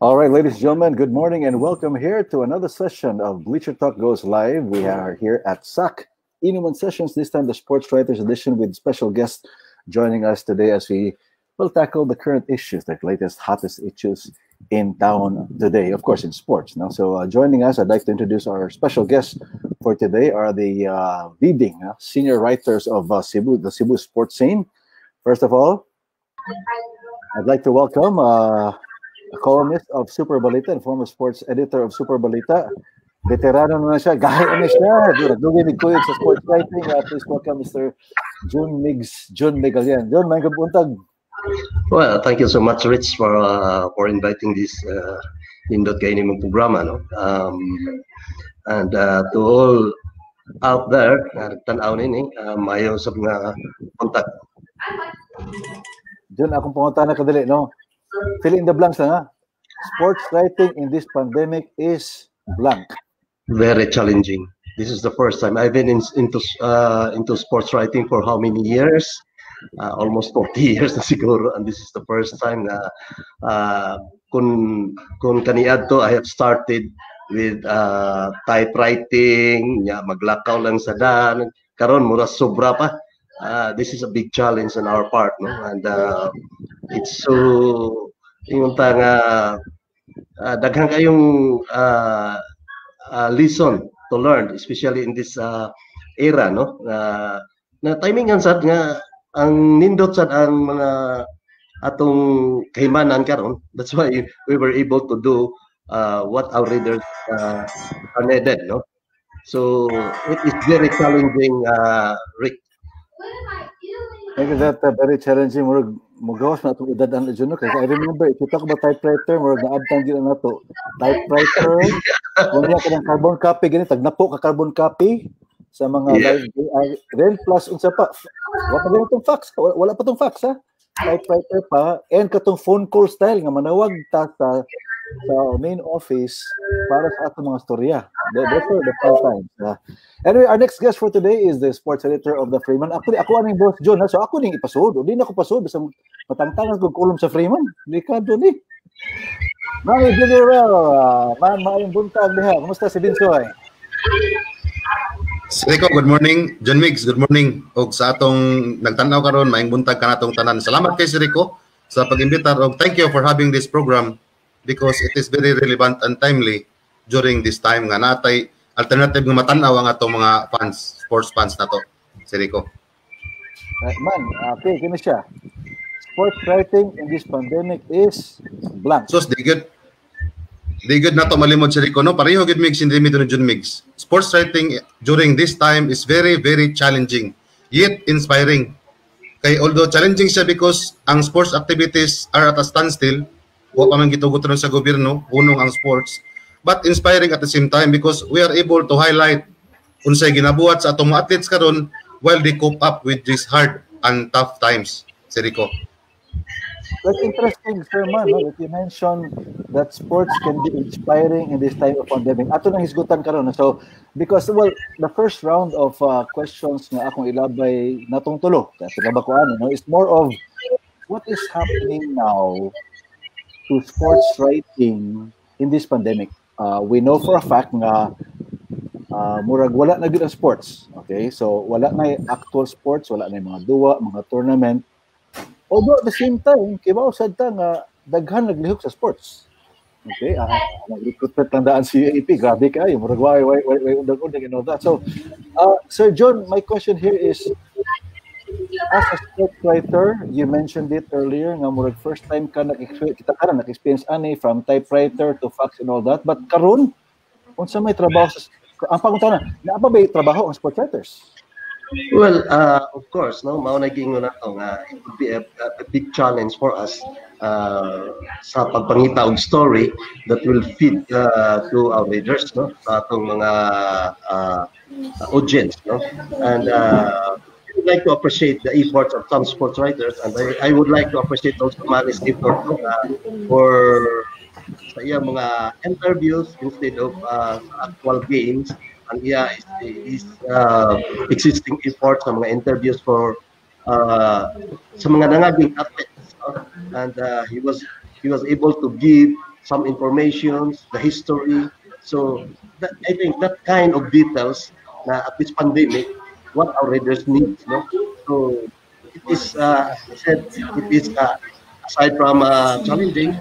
All right, ladies and gentlemen, good morning and welcome here to another session of Bleacher Talk Goes Live. We are here at SAC Inuman Sessions, this time the Sports Writers Edition with special guest joining us today as we will tackle the current issues, the latest, hottest issues in town today, of course, in sports. Now, so uh, joining us, I'd like to introduce our special guests for today are the uh, leading uh, senior writers of uh, Cebu, the Cebu sports scene. First of all, I'd like to welcome uh, a columnist of Super Balita and former sports editor of Super Balita. Veterano na siya. Gaya na siya. Dugay ni Kuya sa sports writing. Uh, please welcome Mr. Jun Migs, Jun Megalian. Jun, may kabuntag. Well, thank you so much, Rich, for uh, for inviting this uh, Indot Kaini mong programa. No? Um, and uh, to all out there, uh, tanaw nini, uh, mayo sa mga kontak. Jun, akong pangunta na kadali, no? fill in the blanks lang ha. Sports writing in this pandemic is blank. Very challenging. This is the first time I've been in, into uh, into sports writing for how many years? Uh, almost 40 years na siguro and this is the first time na uh, kun kun kaniadto I have started with uh, typewriting, ya maglakaw lang sa dan. Karon mura sobra pa. Uh, this is a big challenge on our part, no? And uh, it's so yung tanga uh, daghan kayong uh, uh, lesson to learn especially in this uh, era no? Uh, na timingan sad nga ang nindot sad ang mga atong kahimanan karon. That's why we were able to do uh, what our readers uh, are needed no? So it is very challenging uh, Rick Think that uh, very challenging. Murag mugawas na itong edad ang Juno kasi I remember if you talk about typewriter murag naabtang gina na to typewriter kung ka ng carbon copy gani tagnapo ka carbon copy sa mga yeah. live uh, Ren plus unsa pa? Wala pa tong fax wala, wala pa tong fax ha? Typewriter pa and katong phone call style nga manawag ta sa sa main office para sa atong mga storya. Those are the five times. Uh, anyway, our next guest for today is the sports editor of the Freeman. Actually, ako aning boss John, ha? so ako ning ipasud. Hindi na ako pasud basta matangtangan kog kulom sa Freeman. Likado ni. Mami General, uh, man, maayong buntag diha. Kumusta si Binsoy? Rico, good morning. John Miggs, good morning. Og sa atong nagtanaw karon, maayong buntag kanatong tanan. Salamat kay si Rico sa pag-imbitar thank you for having this program because it is very relevant and timely during this time nga natay alternative nga matanaw ang atong mga fans, sports fans na to. Si Rico. Man, okay, kini siya. Sports writing in this pandemic is blank. So, di good. Di good na to malimod si Rico, no? Pareho good mix hindi mito John Mix. Sports writing during this time is very, very challenging, yet inspiring. Kay although challenging siya because ang sports activities are at a standstill, wa pa man gituguton sa gobyerno unong ang sports but inspiring at the same time because we are able to highlight unsay ginabuhat sa atong mga athletes karon while they cope up with these hard and tough times Serico That's interesting, Sir Man, no? that you mentioned that sports can be inspiring in this time of pandemic. Ato nang hisgutan karon. So, because, well, the first round of uh, questions na akong ilabay natong tulo, kaya ba ko ano, no, is more of what is happening now to sports writing in this pandemic. Uh, we know for a fact nga uh, murag wala na gid sports. Okay? So wala na actual sports, wala na mga duwa, mga tournament. Although at the same time, kibaw sad ta nga daghan naglihok sa sports. Okay, uh, nag-recruitment lang daan si AP, grabe kayo, murag why, why, why, why, and all that. So, uh, Sir John, my question here is, as a scriptwriter, you mentioned it earlier nga murag first time ka nag kita karon nag-experience ani from typewriter to fax and all that but karon unsa may trabaho sa ang pangutana na pa ba trabaho ang sports writers? Well, uh, of course, no, mao na to nga it would be a, a big challenge for us uh, sa pagpangita og story that will feed uh, to our readers, no, sa atong mga uh, audience, no, and uh, would like to appreciate the efforts of some sports writers and I, I would like to appreciate also Maris effort uh, for sa iya mga interviews instead of uh, actual games and iya is, is uh, existing effort sa mga interviews for uh, sa mga nangaging athletes uh, and uh, he was he was able to give some information, the history. So that, I think that kind of details na at this pandemic, what our readers need. No? So it is, uh, said, it is uh, aside from uh, challenging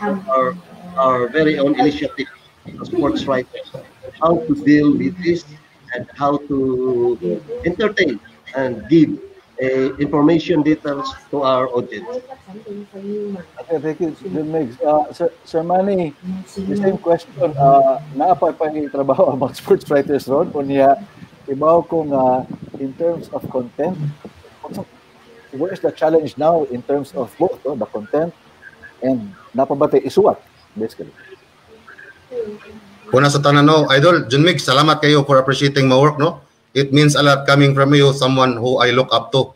our our very own initiative, sports writers, how to deal with this and how to entertain and give uh, information details to our audience. Okay, thank you, Jim Miggs. Uh, Sir, Sir Manny, the same question, uh, naapay pa yung trabaho among sports writers ron, unya, ibaw kung uh, in terms of content, where the challenge now in terms of both no, the content and napabate isuwat, basically? Una sa tanan no, Idol, John Mix, salamat kayo for appreciating my work, no? It means a lot coming from you, someone who I look up to.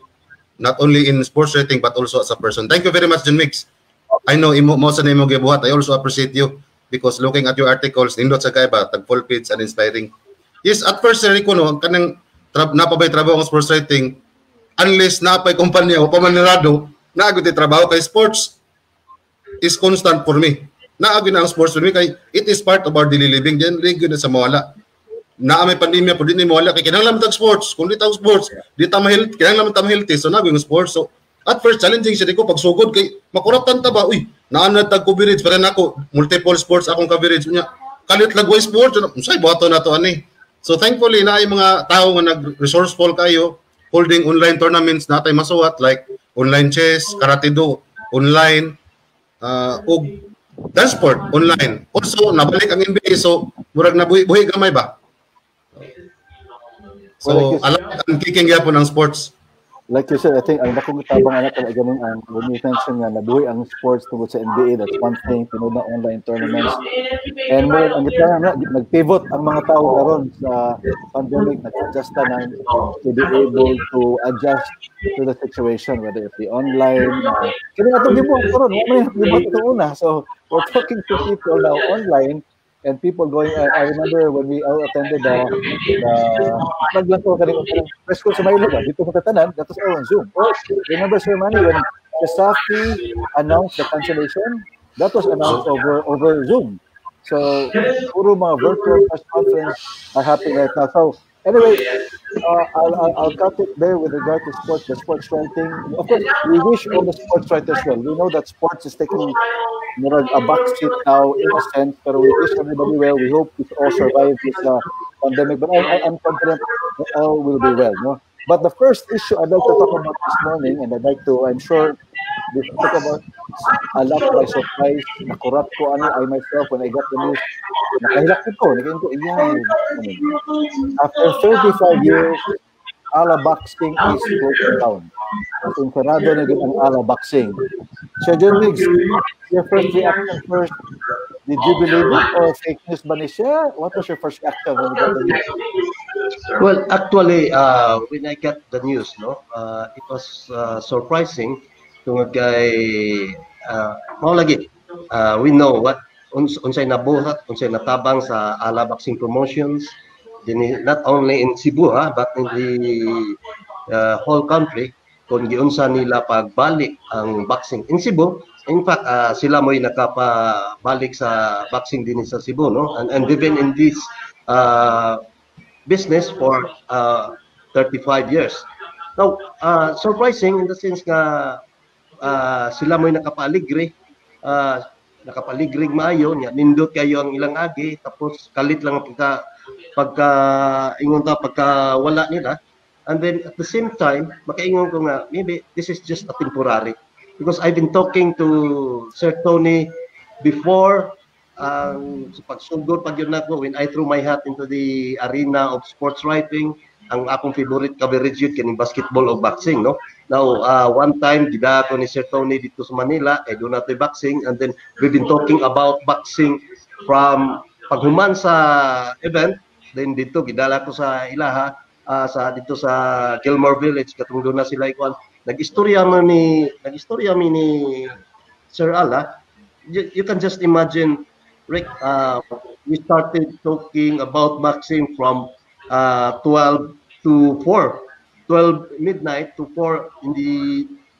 Not only in sports rating, but also as a person. Thank you very much, John Mix. I know imo mo sa nimo gibuhat. I also appreciate you because looking at your articles, nindot sa kaiba, tag full page and inspiring. Yes, at first, Sir Rico, no, kanang tra- napabay trabaho ng sports writing, unless napay kumpanya o pamanirado, naagod trabaho kay sports is constant for me. Naagin ang sports for me kay it is part of our daily living. Then ligyo na sa mawala. Na may pandemya po din ni mawala. Kay kinahanglan tag sports. Kung di tag sports di ta ma-health kinahanglan ta ma-healthy so naging sports. So at first challenging siya ko pagsugod kay makuratan ta ba? Uy naanad tag coverage. Para nako multiple sports akong coverage. Niya kalit lagway sports. Unsay buhato na to ani so thankfully na ay mga tao nga nag resourceful kayo holding online tournaments natay masuwat like online chess karate do online uh, og dance sport online. Also, nabalik ang NBA so murag na buhi, buhi gamay ba? So, alam ang kicking gyapon ng sports. Like you said, I think ang dakong tabang anak talaga ganun ang when you mention nga nabuhi ang sports tungkol sa NBA, that's one thing, tinud na online tournaments. And more, ang gitna na, nag-pivot ang mga tao karon sa pandemic, nag-adjust na to be able to adjust to the situation, whether it be online. Uh, kaya nga itong gibuhat karon, may gibuhat ito una. So, we're talking to people now online and people going I, I remember when we all attended the the naglang ko kanina press ko sa Maynila dito ko tatanan was all on Zoom. Remember Sir Manny when the Safi announced the cancellation? That was announced over over Zoom. So puro mga virtual press conference are happening right now. So Anyway, uh, I'll, I'll, I'll cut it there with regard to sports, the sports writing. Of course, we wish all the sports writers well. We know that sports is taking you know, a back seat now in a sense, but we wish everybody well. We hope we all survive this uh, pandemic, but I, I, I'm confident that all will be well. No? But the first issue I'd like to talk about this morning, and I'd like to, I'm sure we talk about a lot by surprise. Nakurat ko ano, I myself, when I got the news, nakahilak ko, naging ko, yan. After 35 years, ala boxing is broken down. At inferado na din ang ala boxing. So, John Miggs, your first reaction first, did you believe it or fake news ba ni siya? What was your first reaction when you got the news? Well, actually, uh, when I got the news, no, uh, it was uh, surprising tungod kay uh, mao lagi uh, we know what uns unsay nabuhat unsay natabang sa Ala Boxing Promotions din not only in Cebu ha, but in the uh, whole country kung giunsa nila pagbalik ang boxing. In Cebu in fact uh, sila mo'y nakapabalik sa boxing din sa Cebu no? And, and even in this uh, business for uh, 35 years. Now uh, surprising in the sense nga uh, sila mo'y nakapaligre uh, nakapaligrig maayo nya nindot kayo ang ilang agi tapos kalit lang ang pagka pagka ingon ta pagka wala nila. And then at the same time makaingon ko nga maybe this is just a temporary. Because I've been talking to Sir Tony before um, sa pagsugod pag yun nako when I threw my hat into the arena of sports writing ang akong favorite coverage yun kining basketball o boxing no? Now uh, one time gida ko ni Sir Tony dito sa Manila eh doon nato boxing and then we've been talking about boxing from paghuman sa event then dito gidala ko sa ilaha uh, sa dito sa Gilmore Village katong doon na sila ikuan. Nag-istorya man ni nag-istorya mi ni Sir Ala you, you can just imagine Rick uh, we started talking about boxing from uh, 12 to 4 12 midnight to 4 in the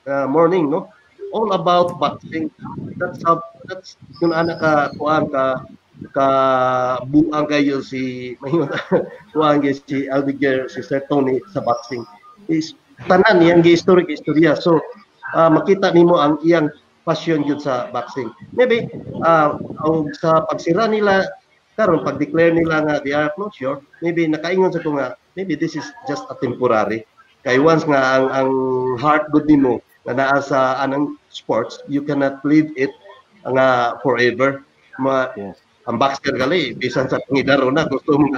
uh, morning no? All about boxing. That's how, that's yung anak ka, kuan ka, ka buang kayo si kayo si Albiger si Sir Tony sa boxing. Is tanan yang history istorya so uh, makita nimo ang iyang passion jud sa boxing. Maybe uh, sa pagsira nila karon pag declare nila nga they are not sure maybe nakaingon sa ko nga maybe this is just a temporary. Kay once nga ang ang heart good nimo na naa sa anang sports you cannot leave it nga forever. Ma yes ang boxer gali bisan sa pangidaro na gusto mo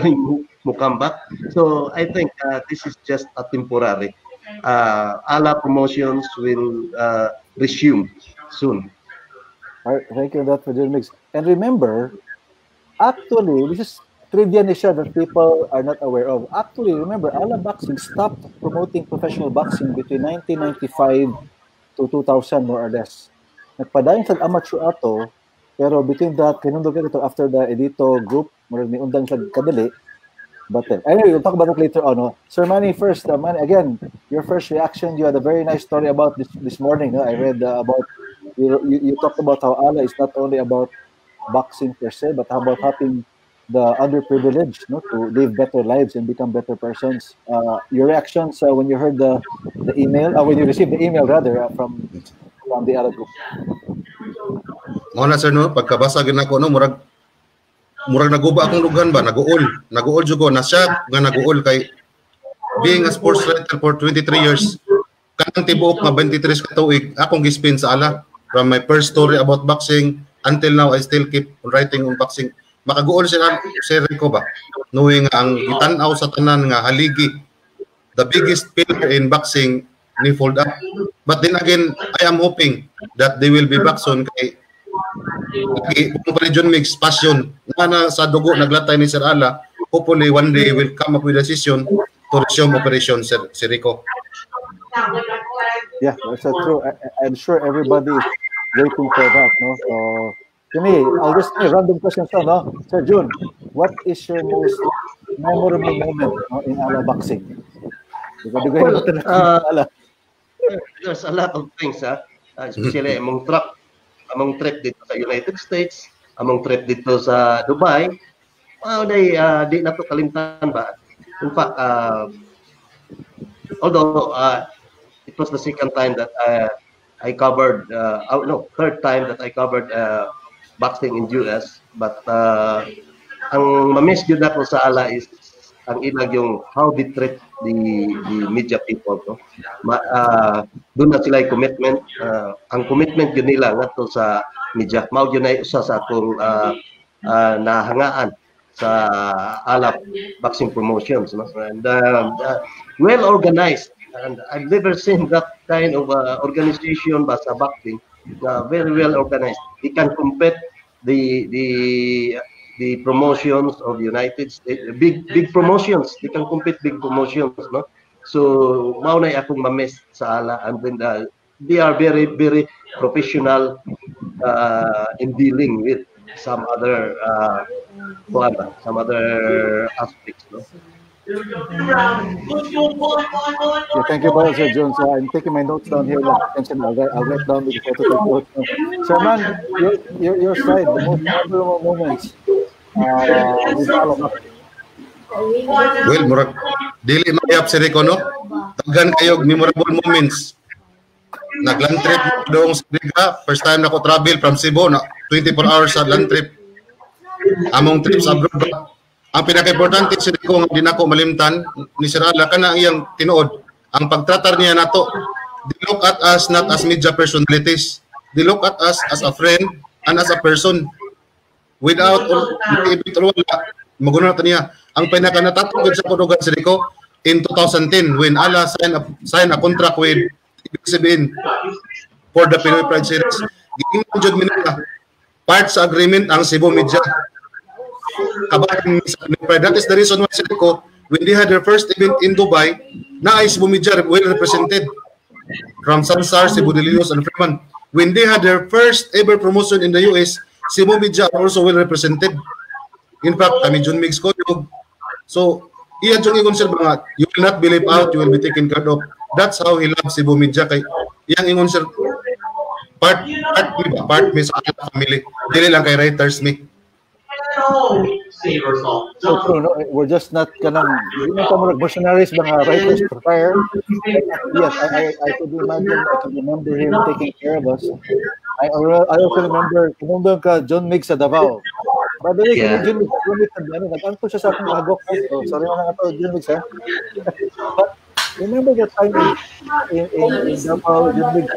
mo come back so i think uh, this is just a temporary. Uh, ala promotions will uh, resume soon. All right thank you that for mix and remember actually this is trivia ni that people are not aware of. Actually remember ala boxing stopped promoting professional boxing between 1995 to 2000 more or less. Nagpadayon sa amateur ato pero between that, kinundog ito after the Edito group, murag ni undang sa kadali. But then, anyway, we'll talk about that later on. No? Sir Manny, first, uh, Manny, again, your first reaction, you had a very nice story about this this morning. No? I read uh, about, you, you, you talked about how Allah is not only about boxing per se, but how about helping the underprivileged no, to live better lives and become better persons. Uh, your reactions uh, when you heard the, the email, uh, when you received the email rather uh, from from the other group. Mo na sir no, pagkabasa gid nako no murag murag naguba akong lugan ba, naguol. Naguol jud ko na siya nga naguol kay being a sports writer for 23 years. Kanang tibuok nga 23 ka tuig akong gispin sa ala from my first story about boxing until now I still keep writing on boxing. Makaguol sila si Rico ba? Knowing ang itanaw sa tanan nga haligi the biggest pillar in boxing ni fold up. But then again, I am hoping that they will be back soon kay Okay, kung pa John Mix, passion, na, na sa dugo, naglatay ni Sir Ala, hopefully one day will come up with a decision to resume operation, Sir, Sir Rico. Yeah, that's uh, true. I, I'm sure everybody is waiting for that, no? So, to me, I'll just say random questions now, no? Sir June, what is your most memorable moment no, in Ala boxing? Well, uh, there's a lot of things, huh? Uh, especially among truck among trip dito sa United States, among trip dito sa Dubai, uh, day, uh, di na to kalimtan ba? In fact, uh, although uh, it was the second time that uh, I covered, uh, oh, no, third time that I covered uh, boxing in US, but uh, ang mamiss yun ako sa ala is ang ilag yung how they treat the the media people no? Ma, uh, doon na sila commitment uh, ang commitment yun nila ngadto sa media. Mao yun ay usa sa akong uh, uh, nahangaan sa alap boxing promotions no? And uh, uh, well organized. And I've never seen that kind of uh, organization ba sa boxing uh, very well organized. They can compete the the the promotions of the United States, big big promotions. They can compete big promotions, no? So, mao na akong mames sa ala and then uh, they are very very professional uh, in dealing with some other uh, some other aspects, no? Yeah, thank you, Brother Sir Jones. Uh, I'm taking my notes down here. Like attention, I'll I'll write down the photo. Sir, man, your, your, your side, the most memorable moments uh, with all of us. Well, murag dili mayap si Rico no. Tagan kayo memorable moments. Nagland trip doong sa Liga. First time na ko travel from Cebu na 24 hours sa land trip. Among trips abroad ang pinaka-importante sa ko nga din ako malimtan ni Sir Ala kana iyang tinuod. Ang pagtratar niya nato they look at us not as media personalities. They look at us as a friend and as a person. Without even wala maguna niya. Ang pinaka natatugod sa Portugal sa ko in 2010 when Ala sign a, sign a contract with ibig for the Pinoy Pride Series giingnan jud minila part sa agreement ang Cebu Media kabayan sa That is the reason why said ko, when they had their first event in Dubai, na Cebu Media well represented from Sansar, Cebu Delilos, and Freeman. When they had their first ever promotion in the US, Cebu are also well represented. In fact, kami John Mix ko. So, iya ingon sir mga, you will not be left out, you will be taken care of. That's how he loves Cebu Media. Kay, iyang ingon sir, part part mi ba part mi sa akong family dili lang writers mi So true, no? We're just not kanang, hindi na kamo missionaries mga writers for fire. Yes, I, I, I could imagine, I could remember him taking care of us. I, I also remember, kumundong ka John Miggs sa Davao. By the way, Yeah. John Miggs, John Miggs, ano, nag-anto siya sa akong hagok. So, sorry na nga to, John Miggs, ha? But, remember that time in, in, in, in Davao, John Miggs,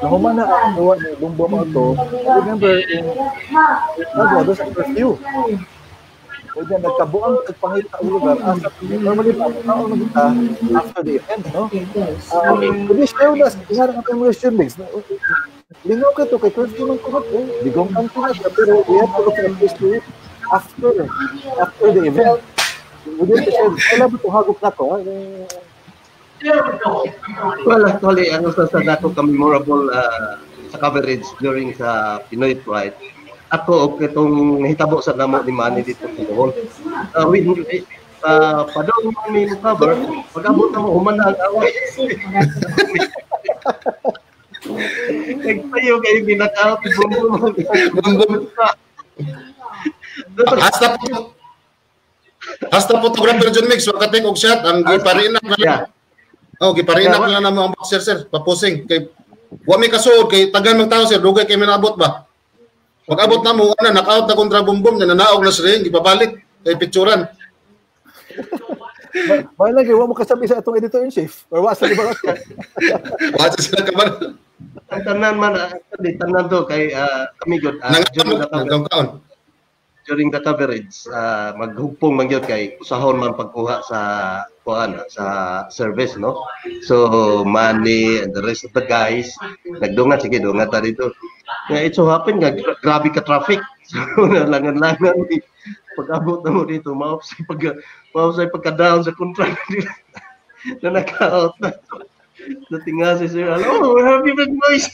nahuman na ang gawa ni Lumbo Auto. I remember in doon sa curfew. O dyan, nagkabuang nagpangita ang lugar. Asa, normally, pa, ano kita after the event, no? Uh, Hindi siya na, ingarang ang conversation mix. Lingaw ka to, kay curfew man kumat, eh. Bigong kanto na siya, pero we have to look at this to after, after the event. Wala ba ito hagok na to? Well, actually, ano sa sa dato ka memorable uh, sa coverage during sa Pinoy Pride. Ako, okay, itong nahitabo sa namo ni Manny dito sa Bohol. Uh, we, uh, padong may cover, pag-abot na mo, humana ang away. Nagtayo kayo binakaw, bumbum. Bumbum. hasta po hasta photographer John Mix wakating og shot ang giparinak na Yeah. Oh, giparinak na namo ang boxer sir, paposing kay wa mi kasuod kay tagan mang tao sir, dugay kay minabot ba. Pag abot na mo, ana knockout na kontra bumbum na nanaog na gipabalik kay picturean. Mahal lagi, wa mo kasabi sa atong editor-in-chief. Or wa sa libang Wa sa sila ka man. Ang tanan man, actually, tanan to kay uh, kami good. Uh, coverage, Nangkaon. During the coverage, uh, maghugpong man yun kay usahon man pagkuha sa kuan sa service, no? So, Manny and the rest of the guys, nagdungat, sige, dungat ta dito. Nga, it so happen nga, gra- grabe ka traffic. So, nalangan-langan. Pag-abot na mo dito, maupsay pag maupsay pagka-down sa contract nila. na naka-out na. Dating nga si Sir, hello, happy big boys.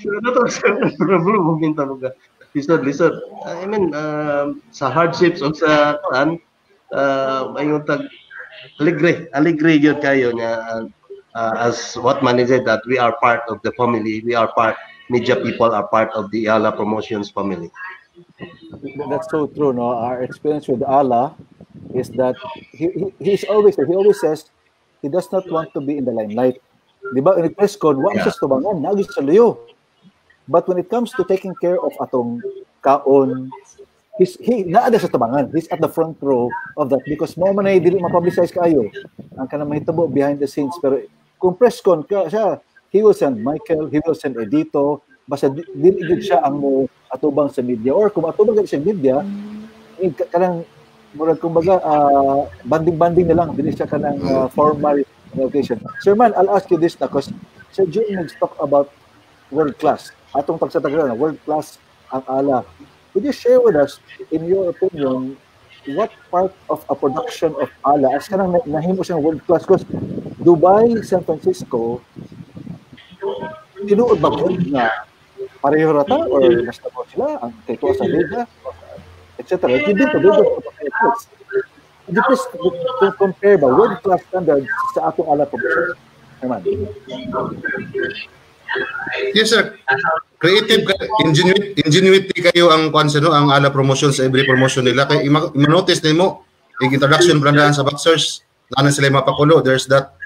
so, ano to, sir, problem, buminta mo ka. Listen, listen. I mean, um, sa hardships o sa kuan, uh, ayun tag alegre, alegre yun kayo nga uh, as what man said that we are part of the family, we are part, media people are part of the Yala Promotions family. That's so true, no? Our experience with Allah is that he, he he's always he always says he does not want to be in the limelight. Di ba? In press con, wa Yeah. siya tubangan, nagis sa luyo. But when it comes to taking care of atong kaon, he's, he naada sa tabangan. He's at the front row of that because mo man ay dili ma-publicize kayo. Ang kanang mahitabo behind the scenes pero kung press con ka siya, he will send Michael, he will send Edito, basta di- dili gid siya ang mo atubang sa media or kung atubang sa media, ka- kanang murag kumbaga ah, banding-banding na lang dili siya kanang ah, formal occasion. Sir Man, I'll ask you this na because Sir June talk about world class. Atong pagsatagran, world class ang ala. Could you share with us, in your opinion, what part of a production of ala as kanang na- nahimo siyang world class? Because Dubai, San Francisco, tinuod ba ko na pareho rata or mas tabo sila ang tuwa sa liga etc. To liga sa pagkakos. Could you please co- compare ba world class standards sa atong ala production? Naman. Yes sir. Creative ka, ingenuity, ingenuity kayo ang kwan no, ang ala promotion sa every promotion nila. Kay ima- ima-notice nimo yung introduction brandahan sa boxers na sila mapakulo. There's that.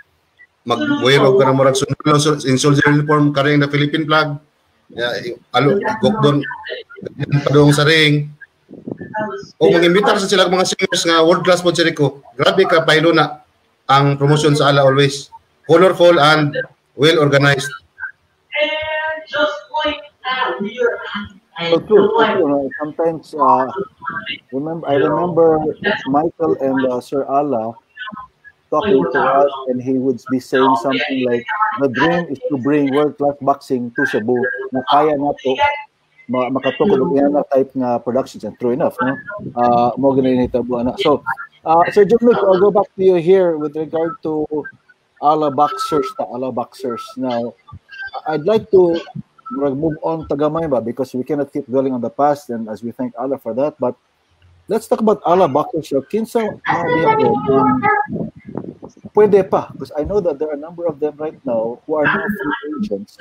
Mag-wear of kanang murag sundalo in soldier uniform carrying the Philippine flag. Yeah, alo gokdon. Padung sa ring. O mag-imbitar sa sila mga singers nga world class po Jericho. Grabe ka pailo na ang promotion sa ala always. Colorful and well organized So true, so true? Sometimes, uh, remember, I remember Michael and uh, Sir Allah talking to us, and he would be saying something like, "The dream is to bring world-class boxing to Cebu. Na kaya na to ma makatukod na type nga productions and true enough no uh mo na so uh Sir John Luke, I'll go back to you here with regard to ala boxers ta ala boxers now I'd like to murag move on tagamay ba? Because we cannot keep dwelling on the past and as we thank Allah for that. But let's talk about Allah boxers so kinsa pwede pa because I know that there are a number of them right now who are now free agents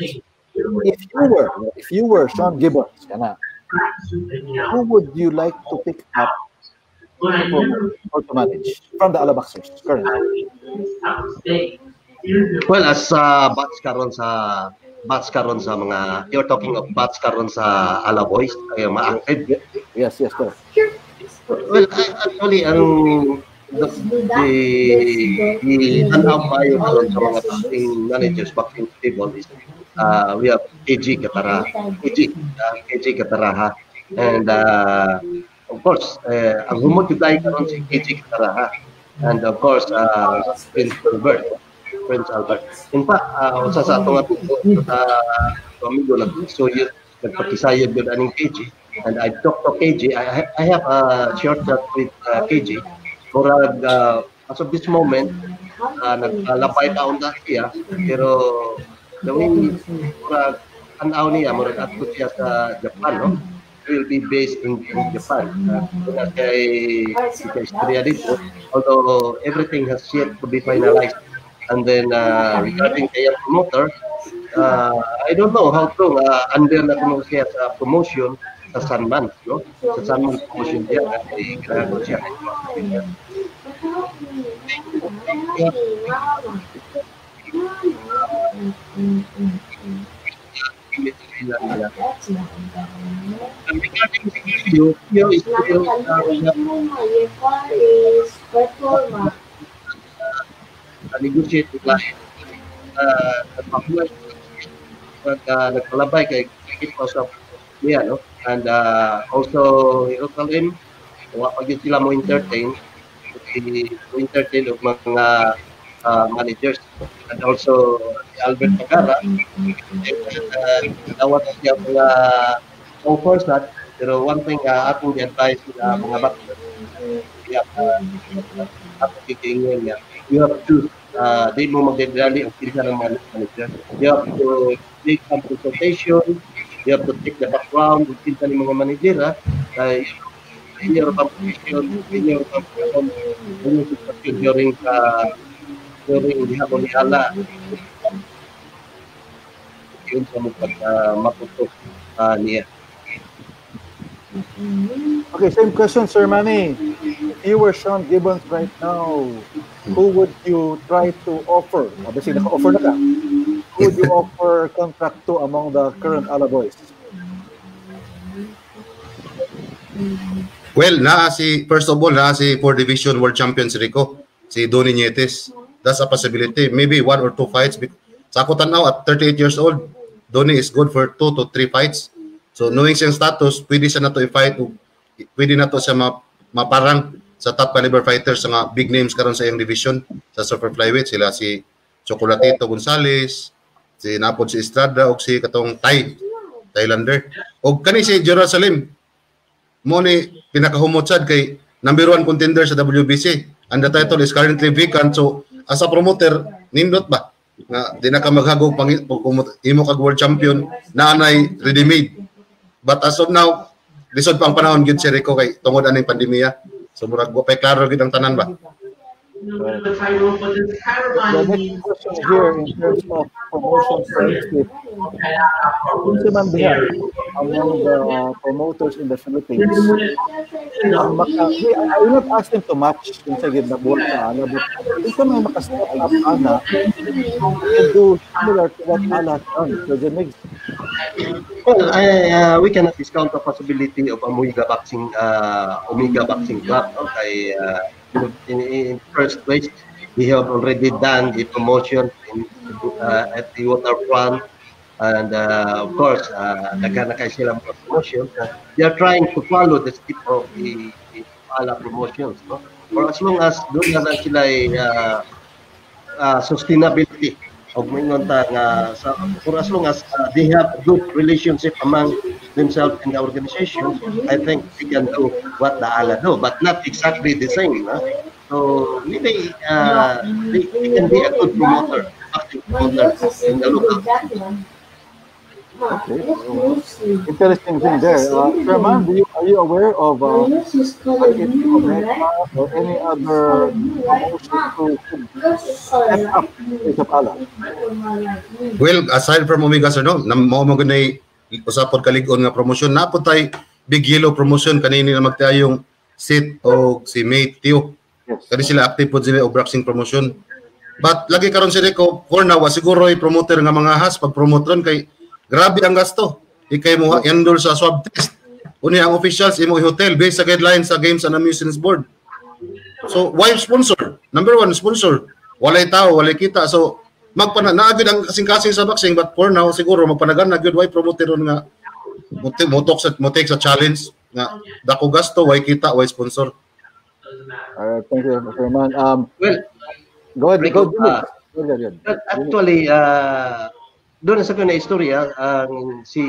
if you were, if you were Sean Gibbons, who would you like to pick up or to manage from the Alabaxers currently? Well, as uh, bats karon sa bats karon sa mga you're talking of bats karon sa Alaboys, kaya ma-active. Yes, yes, sir. Well, actually, ang the, the, tanaw yung karon sa mga batting managers back in table is uh, we have KG Katara, KG, uh, KG Kataraha, and uh, of course, uh, ang humultiply karon si KG Kataraha, and of course, uh, Prince Albert. Prince Albert. In fact, uh, usa sa atong sa amigo nag-suyo, nagpakisayod yun aning KG, and I talked to KG. I, I have a short chat with uh, KG. Murag, uh, as of this moment, uh, naglalapay taon na siya, pero way murag, tanaw niya, murag ato siya sa Japan, no? will be based in, in Japan. Uh, kay, kay dito, although everything has yet to be finalized. And then uh, regarding kay promoter, uh, I don't know how to uh, under na kuno siya sa promotion sa Sunman, no? Sa Sunman promotion dia kay ginagawa siya. Regarding Silvio, Silvio is still uh, negotiate with client uh, nagpakuha pag uh, nagpalabay kay of niya no and uh, also Jerusalem wa pag yun sila mo entertain mo entertain og mga uh, managers and also si Albert Tagara uh, dawat siya mga offers na pero one thing uh, atong advice sa mga backers yeah, uh, atong kikingin niya you have to uh, di mo magdadali ang kinsa ng manager. You have to take some consultation, you have to take the background ng kinsa ng mga manager, ha? Uh, your competition, your competition, your situation during uh, during the hapon ni Ala. Yun sa mga uh, matutok uh, niya. Okay, same question, Sir Manny. If you were Sean Gibbons right now, who would you try to offer? Obviously, naka-offer na ka. Who would you offer contract to among the current Alaboys? Well, naa si, first of all, naa si 4 Division World Champion si Rico, si Donny Nietes. That's a possibility. Maybe one or two fights. Sa ako tanaw, at 38 years old, Donny is good for two to three fights. So knowing siyang status, pwede siya na to i-fight. Pwede na to siya ma maparang sa top caliber fighters mga big names karon sa iyang division sa super flyweight sila si Chocolatito Gonzalez, si Napod si Estrada o si katong Thai Thailander. O kani si Jerusalem mo ni pinakahumot sad kay number one contender sa WBC and the title is currently vacant so as a promoter nindot ba? Nga di na ka maghagog pang imo kag world champion na anay ready made but as of now lisod pa ang panahon gyud si Rico kay tungod aning pandemya so murag wa pay klaro gyud tanan ba Right. The next question here in terms of promotion kung man diha among the promoters in the Philippines, ang maka, I, will not ask them to match kung sa gitna buwan sa ana, but sa mga makastep up ana, can do similar to what has done. So the next Well, I, uh, we cannot discount the possibility of Omega Boxing, uh, Omega Boxing Club. Okay, uh, in, in first place, we have already done the promotion in, uh, at the waterfront. And uh, of course, uh, nagana kayo silang promotion. They are trying to follow the step of the, the ala promotions. No? For as long as doon na sila ay, uh, uh, sustainability of mingon ta nga sa for as long as uh, they have good relationship among themselves in the organization I think they can do what the ala do but not exactly the same huh? so maybe uh, they, they can be a good promoter active promoter in the local Okay. Interesting thing there. Uh, Sherman, do you, are you aware of uh, or any other promotion to step up sa pala? Well, aside from Omega sir no, na mao mo gunay usapod kalig-on nga promotion na po tay Big Yellow promotion kanini na magtayo yung sit o si Mate Tio. Yes. Kani sila active po sila og boxing promotion. But lagi karon si Rico for now siguro ay promoter nga mga has pag promote ron kay grabe ang gasto. Ikay mo endorse sa swab test. Uni ang officials imo hotel based sa guidelines sa Games and Amusements Board. So why sponsor? Number one sponsor. Walay tao, walay kita. So magpana naagid ang kasing-kasing sa boxing but for now siguro magpanagan na gyud why promoter ron nga motok sa motek sa challenge nga dako gasto why kita why sponsor. Alright, thank you, Sherman. Um, Well, go ahead, go, Go ahead, go. But actually, uh, doon sa kanya istorya, ang si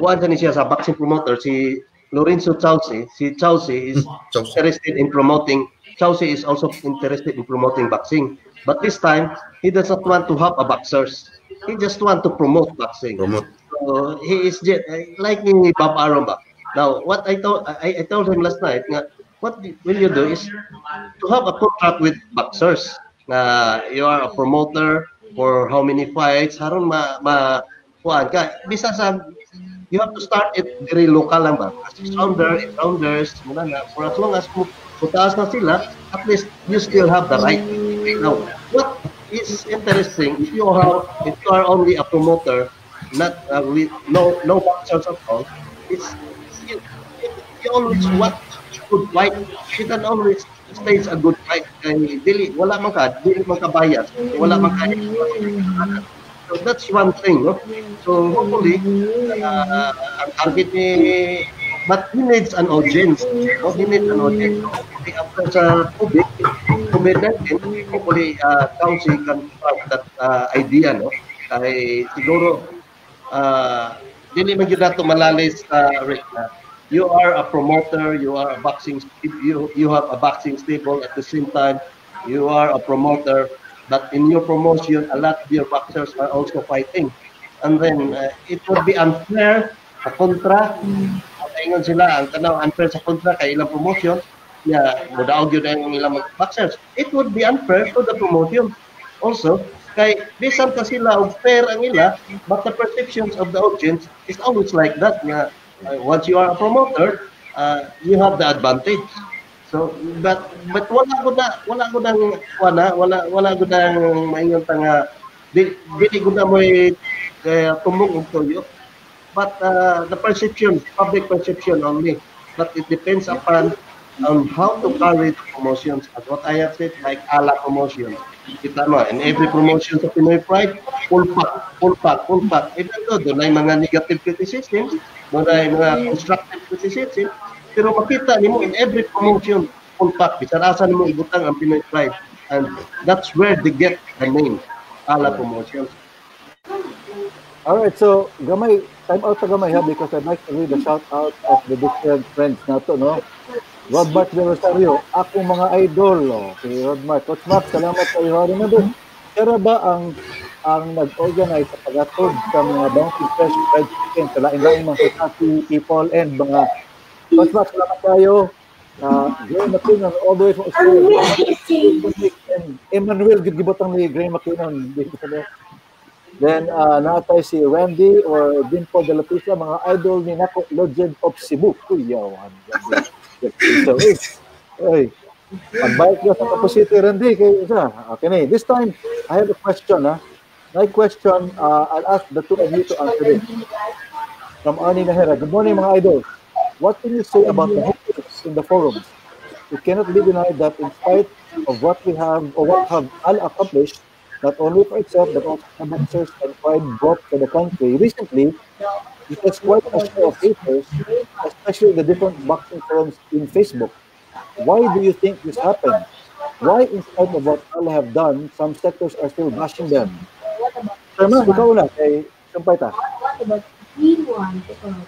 Juan ni siya sa boxing promoter, si Lorenzo Chausi. Si Chausi is Chausi. interested in promoting, Chausi is also interested in promoting boxing. But this time, he does not want to have a boxers. He just want to promote boxing. Promote. So he is just, like ni Bob Arum ba. Now, what I told I, I told him last night nga what will you do is to have a contract with boxers. Na you are a promoter for how many fights haron ma ma kuan ka. Bisa sa you have to start it very local lang ba? As rounder rounders muna na. For as long as putaas na sila at least you still have the right now what is interesting if you are if you are only a promoter not uh, with no no boxers at all it's you, you, always want good fight you can always stage a good fight kay dili wala man ka dili man ka bias. Wala man ka. So that's one thing no? So hopefully uh, ang target ni but he needs an audience no? he needs an audience. So, hopefully after sa COVID COVID-19 hopefully uh, council can have that uh, idea no? Kay siguro uh, dili man gyud nato malalis sa uh, you are a promoter, you are a boxing, you you have a boxing stable at the same time, you are a promoter, but in your promotion, a lot of your boxers are also fighting, and then uh, it would be unfair sa kontra. Ingon sila ang tanaw unfair sa kontra kay ilang promotion, ya mudaog yun ang ilang mga boxers. It would be unfair to the promotion. Also, kay bisan ka sila og fair ang ila, but the perceptions of the audience is always like that nga once you are a promoter, uh, you have the advantage. So, but but wala ko na wala ko nang wala wala wala ko nang maingon ta nga di dili ko na mo kaya tumong og toyo. But uh, the perception, public perception only. But it depends upon on how to carry the promotions. As what I have said, like ala promotion. Kita mo, in every promotion sa Pinoy Pride, full pack, full pack, full pack. Even though doon ay mga negative criticism, doon ay mga constructive criticism, pero makita nimo in every promotion, full pack. Bisan asa nimo ibutang ang Pinoy Pride. And that's where they get the name, ala promotions. Alright, so gamay, time out sa gamay ha because I'd like to read the shout out of the different friends nato, no? Rod Mark de Rosario, akong mga idol, oh. Mark. Coach Mark, salamat sa iyo rin na doon. Kaya ba ang ang nag-organize sa pagatod sa mga Bounty Fresh Fried Chicken sa lain-lain mga society people and mga Coach Mark, salamat tayo. Uh, Gray McKinnon, all the way from Australia. And Emmanuel, gigibotang ni Gray McKinnon. Then, uh, natay si Randy or Dimpo de la Pisa, mga idol ni Nako Legend of Cebu. Kuyawan. So, eh, ay, pag-bike ka sa Kapo City, Randy, kay isa. Okay na This time, I have a question, ha? My question, uh, I'll ask the two of you to answer it. From Arnie Nahera. Good morning, mga idol. What can you say about the haters in the forums? It cannot be denied that in spite of what we have or what have all accomplished, not only for itself but also the boxers and pride brought to the country. Recently, it has quite a share of haters, especially the different boxing forums in Facebook. Why do you think this happened? Why, in spite of what all have done, some sectors are still bashing them? Sherman, ikaw na, kay ta.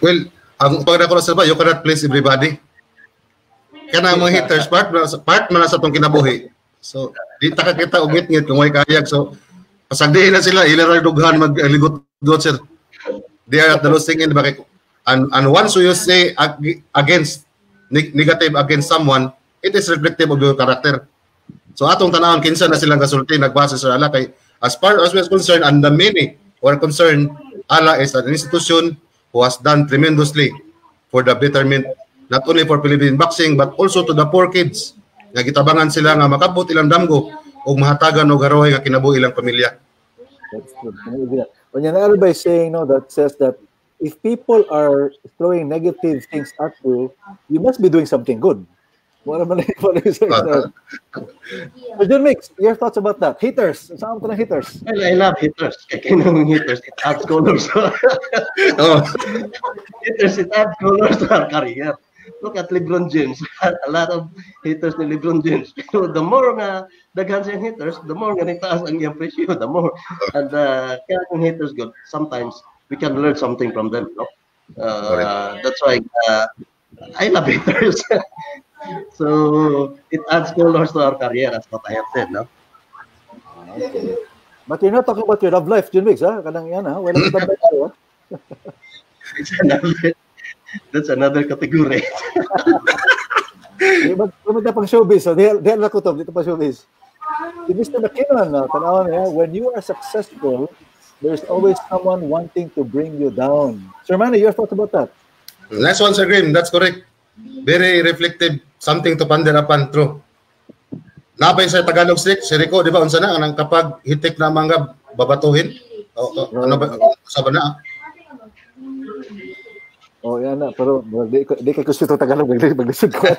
Well, ang pag ko sa ba, you cannot please everybody. Kana ang mga haters part na part man sa tong kinabuhi. So, di ta ka kita ugit ngit kung way kayag so pasagdiin na sila ila ra dughan magligot got sir. they are at the losing end. Bakit? And, and once you say ag- against, neg- negative against someone, it is reflective of your character. So atong tanawon kinsa na silang kasulti nagbase sa ala kay as far as we are concerned and the many who concerned ala is an institution who has done tremendously for the betterment not only for Philippine boxing but also to the poor kids nga gitabangan sila nga makabot ilang damgo ug mahatagan og garoy nga kinabuhi ilang pamilya. That's good. You? When you're by saying no, that says that if people are throwing negative things at you, you must be doing something good. What am I what is it? So, John Mix, your thoughts about that? Haters. Saan ko na haters? Well, I love hitters. Kaya kinang hitters, it adds colors. Oh, hitters, it adds colors to our career. Look at LeBron James. A lot of hitters ni LeBron James. Pero the more nga daghan siyang hitters, the more nga nagtaas ang iyang presyo, the more. And uh, kaya kung hitters good, sometimes we can learn something from them. No? Uh, that's why uh, I love hitters. so it adds colors to our career, as what I have said. No? Okay. But you're not talking about your love life, John Mix, ha? Kanang yan, ha? Wala ka tambay tayo, ha? It's another, that's another category. Kumita pang showbiz, so dahil, dahil na kutob, dito pa showbiz. Si Mr. McKinnon, na tanawan niya, when you are successful, there's always someone wanting to bring you down. Sir Manny, your thoughts about that? Nice one, Sir Grim. That's correct. Very reflective. Something to ponder upon. True. Napay sa Tagalog stick, si Rico, di ba, unsa na, anang kapag hitik na mga babatuhin? O, o, ano ba, sa ba na? Oh, yan na. Pero di, di kay gusto ito Tagalog. Mag- Maglisod ko.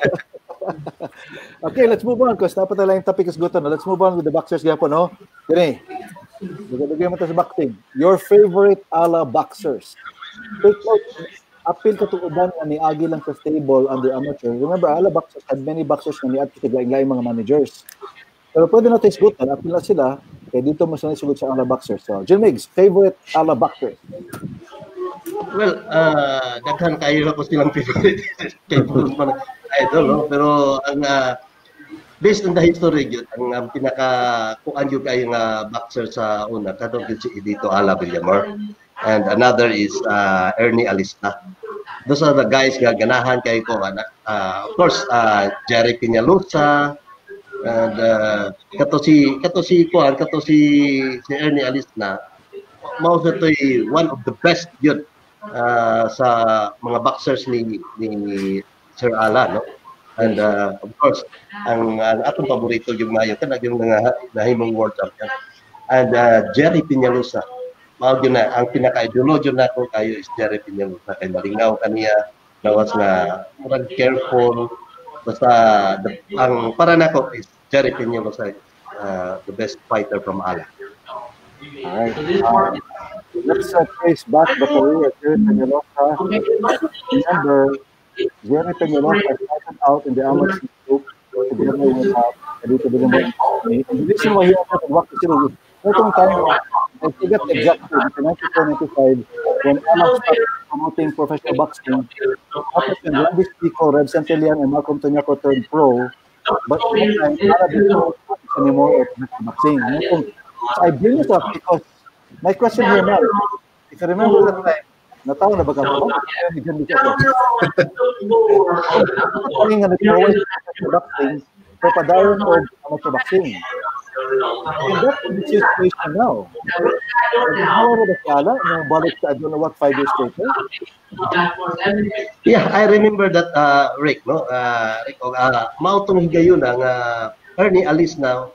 okay, let's move on. Because dapat na lang topic is guto. No? Let's move on with the boxers gapon, no? Kini. Magagagay mo to sa boxing. Your favorite ala boxers. Take note. Apil ka tuudan nga ni Agi lang sa stable under amateur. Remember, ala boxers had many boxers nga ni at kaglaing mga managers. Pero pwede na tayo sigutan. Apil na sila. Kaya dito mo sila sugot sa ala boxers. So, Jim Miggs, favorite ala boxers. Well, uh, daghan kayo na ko silang favorite. Kay idol, no? Pero ang uh, based on the history yun, ang um, pinaka kuan yun kayo nga boxer sa una, kadong yun si Edito Ala Villamor. And another is uh, Ernie Alista. Those are the guys nga ganahan kay ko. Uh, of course, uh, Jerry Peñalosa, and uh, kato si kato si kuan kato si si Ernie Alista mao sa to'y one of the best yun uh, sa mga boxers ni ni Sir Ala no? And uh, of course ang, ang atong paborito yung mayo kanang yung mga nahimong world champion. And uh, Jerry Peñalosa mao yun na ang pinaka-ideology na ko kayo is Jerry Peñalosa kay malingaw kaniya nawas nga murag careful. Basta the, ang para nako is Jerry Peñalosa uh, the best fighter from Ala Alright. Um, let's uh, trace back the career of Jerry Peñalosa. Remember, Jerry Peñalosa started out in the amateur group together with uh, Edito Villamor. And the reason why he the Waka City was certain time, I forget exactly, but 1995, when Emma started promoting professional boxing, after when Randy Pico, Red Santillan, and Malcolm Tonyako turned pro, but at that time, Ara didn't anymore professional boxing. So I bring this up because my question here now, if you remember that time, natawa na ba ka mo? Ni John Bicoto. Kami nga nag-always sa boxing, so padayon ko amateur boxing. And that's the situation now. Naghawa na ba siya ala nung balik sa I don't what five years later? Yeah, I remember that uh, Rick, no? Uh, Rick, uh, mao tong higayon ang uh, Ernie Alice now.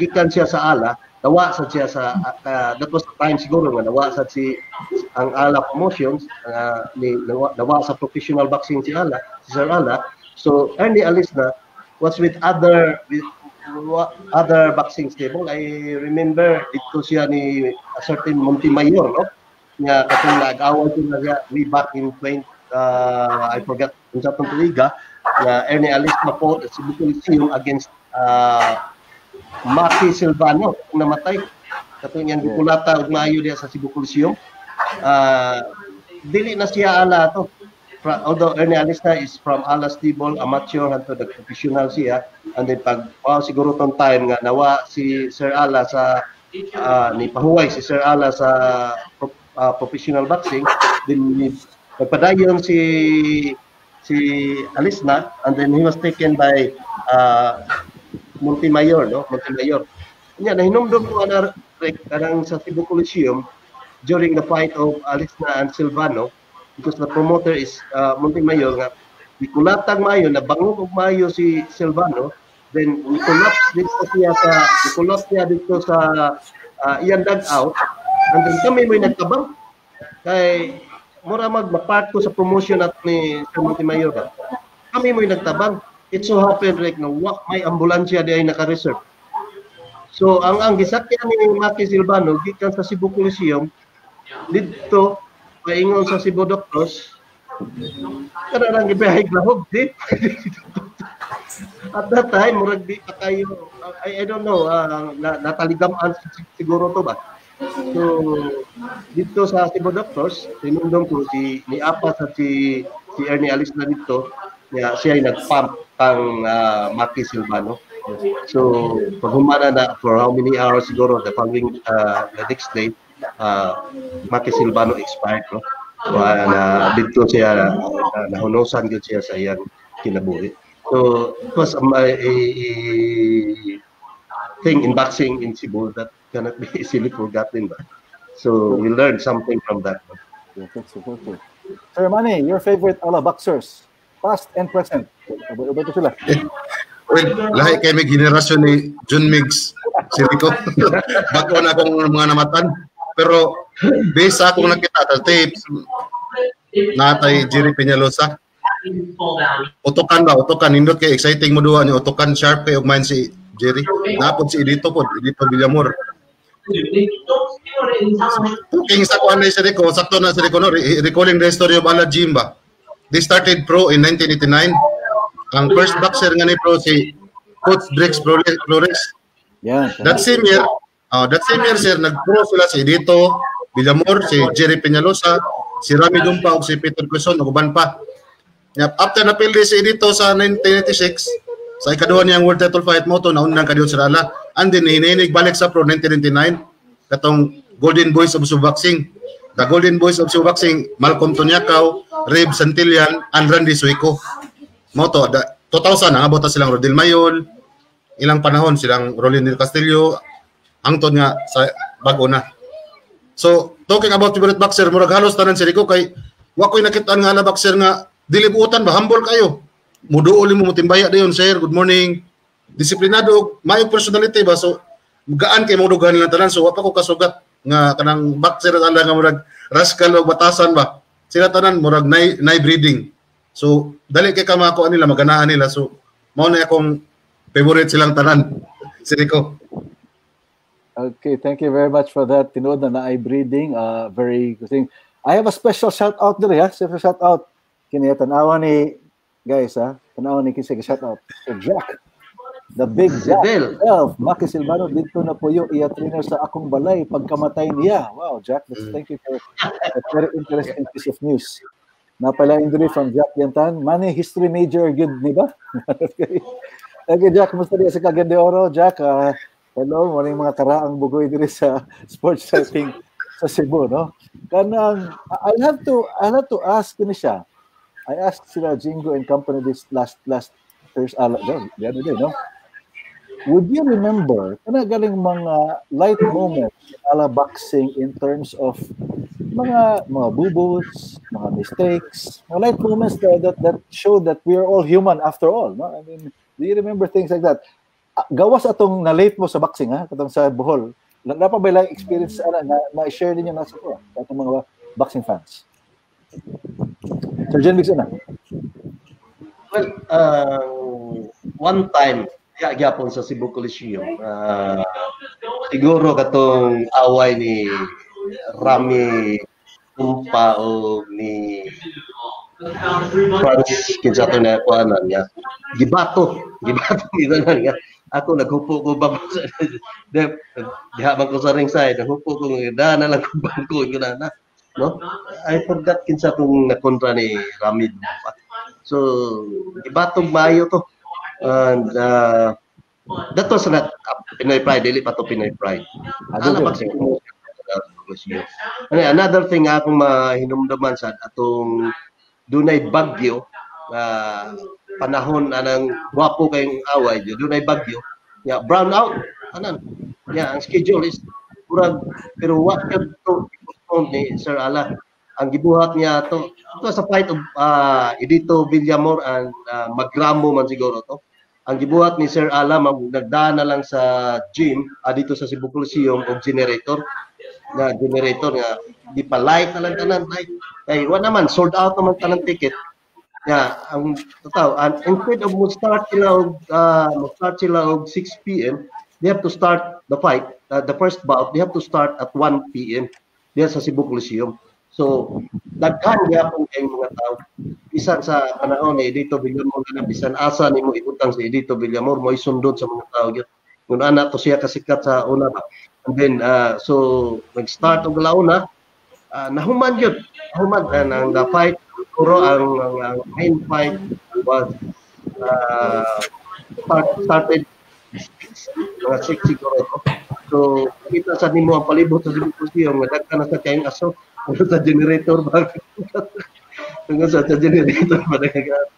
Gikan siya sa ala, nawa sa siya sa uh, that was the time siguro nga nawa sa si ang ala promotions uh, ni nawa, nawa sa professional boxing si ala, si Sir Ala. So Ernie Alice na was with other with other boxing stable. I remember dito siya ni a certain Montemayor, no? nga katong nag-away ko na siya way back in 20, uh, I forgot kung sa liga, na Ernie Alice na po sa Cebu Coliseum against uh, Maki Silvano, namatay. Katong yan, Bukulata, ug maayo diya sa Cebu Coliseum. Uh, dili na siya ala to. Fra- although Ernie Alista is from Alas Tibol, amateur hanto the professional siya. And then pag wow, siguro tong time nga nawa si Sir Ala sa ah, ni pahuway si Sir Ala sa uh, professional boxing. Then nagpadayon si si Alisna and then he was taken by uh, Montemayor, no? Montemayor. Nya nahinumdum ko ana kanang sa Cebu Coliseum during the fight of Alisna and Silvano because the promoter is uh, Montemayor nga ikulatag mayo na bangog og mayo si Silvano then collapse dito siya sa collapse niya dito sa uh, iyang dugout. And then kami may nagtabang. Kay mura mag mapart ko sa promotion at ni Sir Montemayor ba? Kami mo nagtabang it so happened like na wa, may ambulansya di ay naka-reserve. So ang ang gisakyan ni Maki Silvano gikan sa Cebu Coliseum dito paingon sa Cebu Doctors kada lang gibiyahe lahog di. At that time murag di pa kayo I, I don't know uh, na, nataligaman siguro to ba? So dito sa Cebu Doctors tinundong ko si ni Apa sa si si Ernie Alice na dito niya siya ay nag-pump kang uh, Maki Silvano so pag humana na for how many hours siguro the following uh, the next day uh, Maki Silvano expired no? So, uh, na dito siya uh, nahunosan gyud siya sa iyang kinabuhi. So it was um, a, a, thing in boxing in Cebu that cannot be easily forgotten ba so we learned something from that Perfect, perfect. Sir Manny, your favorite ala boxers, past and present. Iba ito sila. Well, lahi kay may generasyon ni John Miggs, si Rico. Bago na akong mga namatan. Pero based sa akong nakita sa tapes, natay Jerry Peñalosa. Utokan ba? Utokan. Nindot kay exciting mo duwa ni Utokan Sharp kay ugman si Jerry. Napod si Edito po. Edito Villamor. King sa kuan sa Rico, sakto na sa Rico no, re- recalling the story of Ala Jimba. They started pro in 1989. Ang first boxer nga ni pro si Coach Drex Flores. Yan. That same year, uh, that same year sir, nag-pro sila si Edito Villamor, si Jerry Peñalosa, si Rami Dumpa ug si Peter Quezon ug uban pa. Yep. After na pildi si Edito sa 1996, sa ikaduha niyang world title fight mo to nauna ka sa ala. And then hininig balik sa pro 1999 katong Golden Boys of Suboxing. The Golden Boys of Suboxing, Malcolm Tonyakaw, Reb Santillan, and Randy Suico. Mo to, da, 2000 ang abot silang Rodel Mayol, ilang panahon silang Rolin del Castillo, hangtod nga sa bago na. So, talking about favorite boxer, murag halos tanan si Rico kay wa ko'y nakita nga na boxer nga dilibutan ba humble kayo. Muduol mo mutimbaya dayon sir, good morning. Disiplinado, mayo personality ba so gaan kay mo dugan nila tanan so wa pa ko kasugat nga kanang boxer ala nga murag rascal o batasan ba. Sila tanan murag nay, nay breeding. So dali kay kamako nila maganahan nila so mao na akong favorite silang tanan. Si Rico. Okay, thank you very much for that. Tinood na na breeding. Uh, very good thing. I have a special shout out there, ha? Special shout out. Kini tanawa ni guys, ha? Tanawa ni kasi shout out. So Jack. The big Jack himself. Maki Silvano dito na po yung iya trainer sa akong balay pagkamatay niya. Wow, Jack, that's, thank you for a very interesting piece of news. Napala injury from Jack Yantan. Money history major good, di ba? okay. okay, Jack, musta di sa Cagayan de Oro? Jack, uh, hello, maraming mga karaang bugoy diri sa sports setting sa Cebu, no? Kanang, I'll have to, I'll have to ask ni siya. I asked sila Jingo and company this last, last Thursday, uh, the other day, no? Would you remember, kana galing mga light moments ala boxing in terms of mga mga bubos, mga mistakes, mga light moments that, that that show that we are all human after all, no? I mean, do you remember things like that? Ah, Gawas atong na late mo sa boxing ha, katong sa Bohol. Na pa ba lang experience ana na ma-share ninyo nasa ko sa atong mga boxing fans? Sir Jen Bigson na. Well, uh, one time, gyapon sa Cebu Coliseum, uh, siguro katong away ni Rami Tumpa o ni Francis kinsa to na kuanan niya. Gibato, gibato nila na niya. Ako naghupo ko ba sa de diha ko sa ring side, naghupo ko da na lang ko bangko yun na. No? I forgot kinsa tong nakontra ni Rami. So, gibatong mayo to. And uh, that was not uh, Pinoy Pride, dili pa to Pinoy Pride. Ano Ano ba Coliseum. And another thing akong mahinumdaman sa atong dunay bagyo uh, panahon anang wapo kayong away dunay bagyo ya brown out. Anan? Ya ang schedule is kurang pero what can to ni Sir Ala. Ang gibuhat niya to ito sa fight of uh, Edito Villamor and uh, Magramo man siguro to ang gibuhat ni Sir Ala mag nagdaan na lang sa gym uh, dito sa Cebu Coliseum og generator na generator nga di pa light na lang tanan light. Kay wa naman sold out naman tanan ticket. Nga ang totoo and instead of mo start sila og uh, mo start sila og 6 PM they have to start the fight uh, the first bout they have to start at 1 PM diya sa Cebu Coliseum. So, daghan gyapon kay mga tao. Bisan sa panahon ni Edito Villamor na bisan asa nimo ibutang si Edito Villamor mo isundot sa mga tao gyud. Kung ana to siya kasikat sa una. And then uh, so nag-start og launa uh, nahuman gyud. Nahuman uh, ang the fight puro ang, ang, ang main fight was uh, start, started mga 6 siguro. So, kita sa nimo ang palibot sa Cebu Coliseum nga daghan na sa kayong aso sa generator ba? Tungkol sa, sa generator ba nagagamit?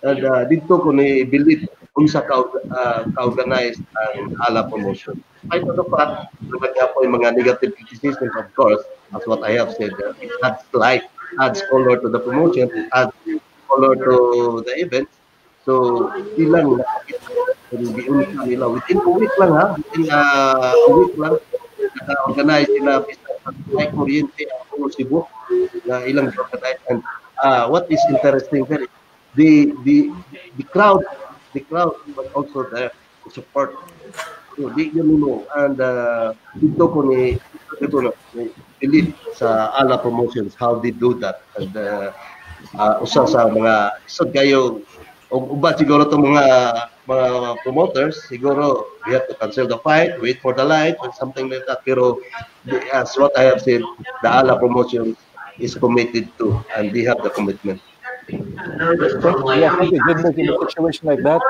And uh, dito ko ni bilit unsa ka uh, ka-organize ang ala promotion. To the fact, lumagya po yung mga negative criticisms of course, as what I have said, uh, it adds light, adds color to the promotion, it adds color to the event. So, ilang nakakita, nila within a week lang ha, within uh, a week lang, naka-organize sila may kuryente ang Cebu na ilang organize and uh, what is interesting there the the the crowd the crowd was also there to support. So di yun mo and uh, dito ko ni dito na elite sa ala promotions how they do that. And uh, uh, usa sa mga isod kayo o uba siguro to mga mga promoters siguro we have to cancel the fight wait for the light or something like that. Pero as what I have said the ala promotion is committed to and they have the commitment thank you. Good luck in a situation like that.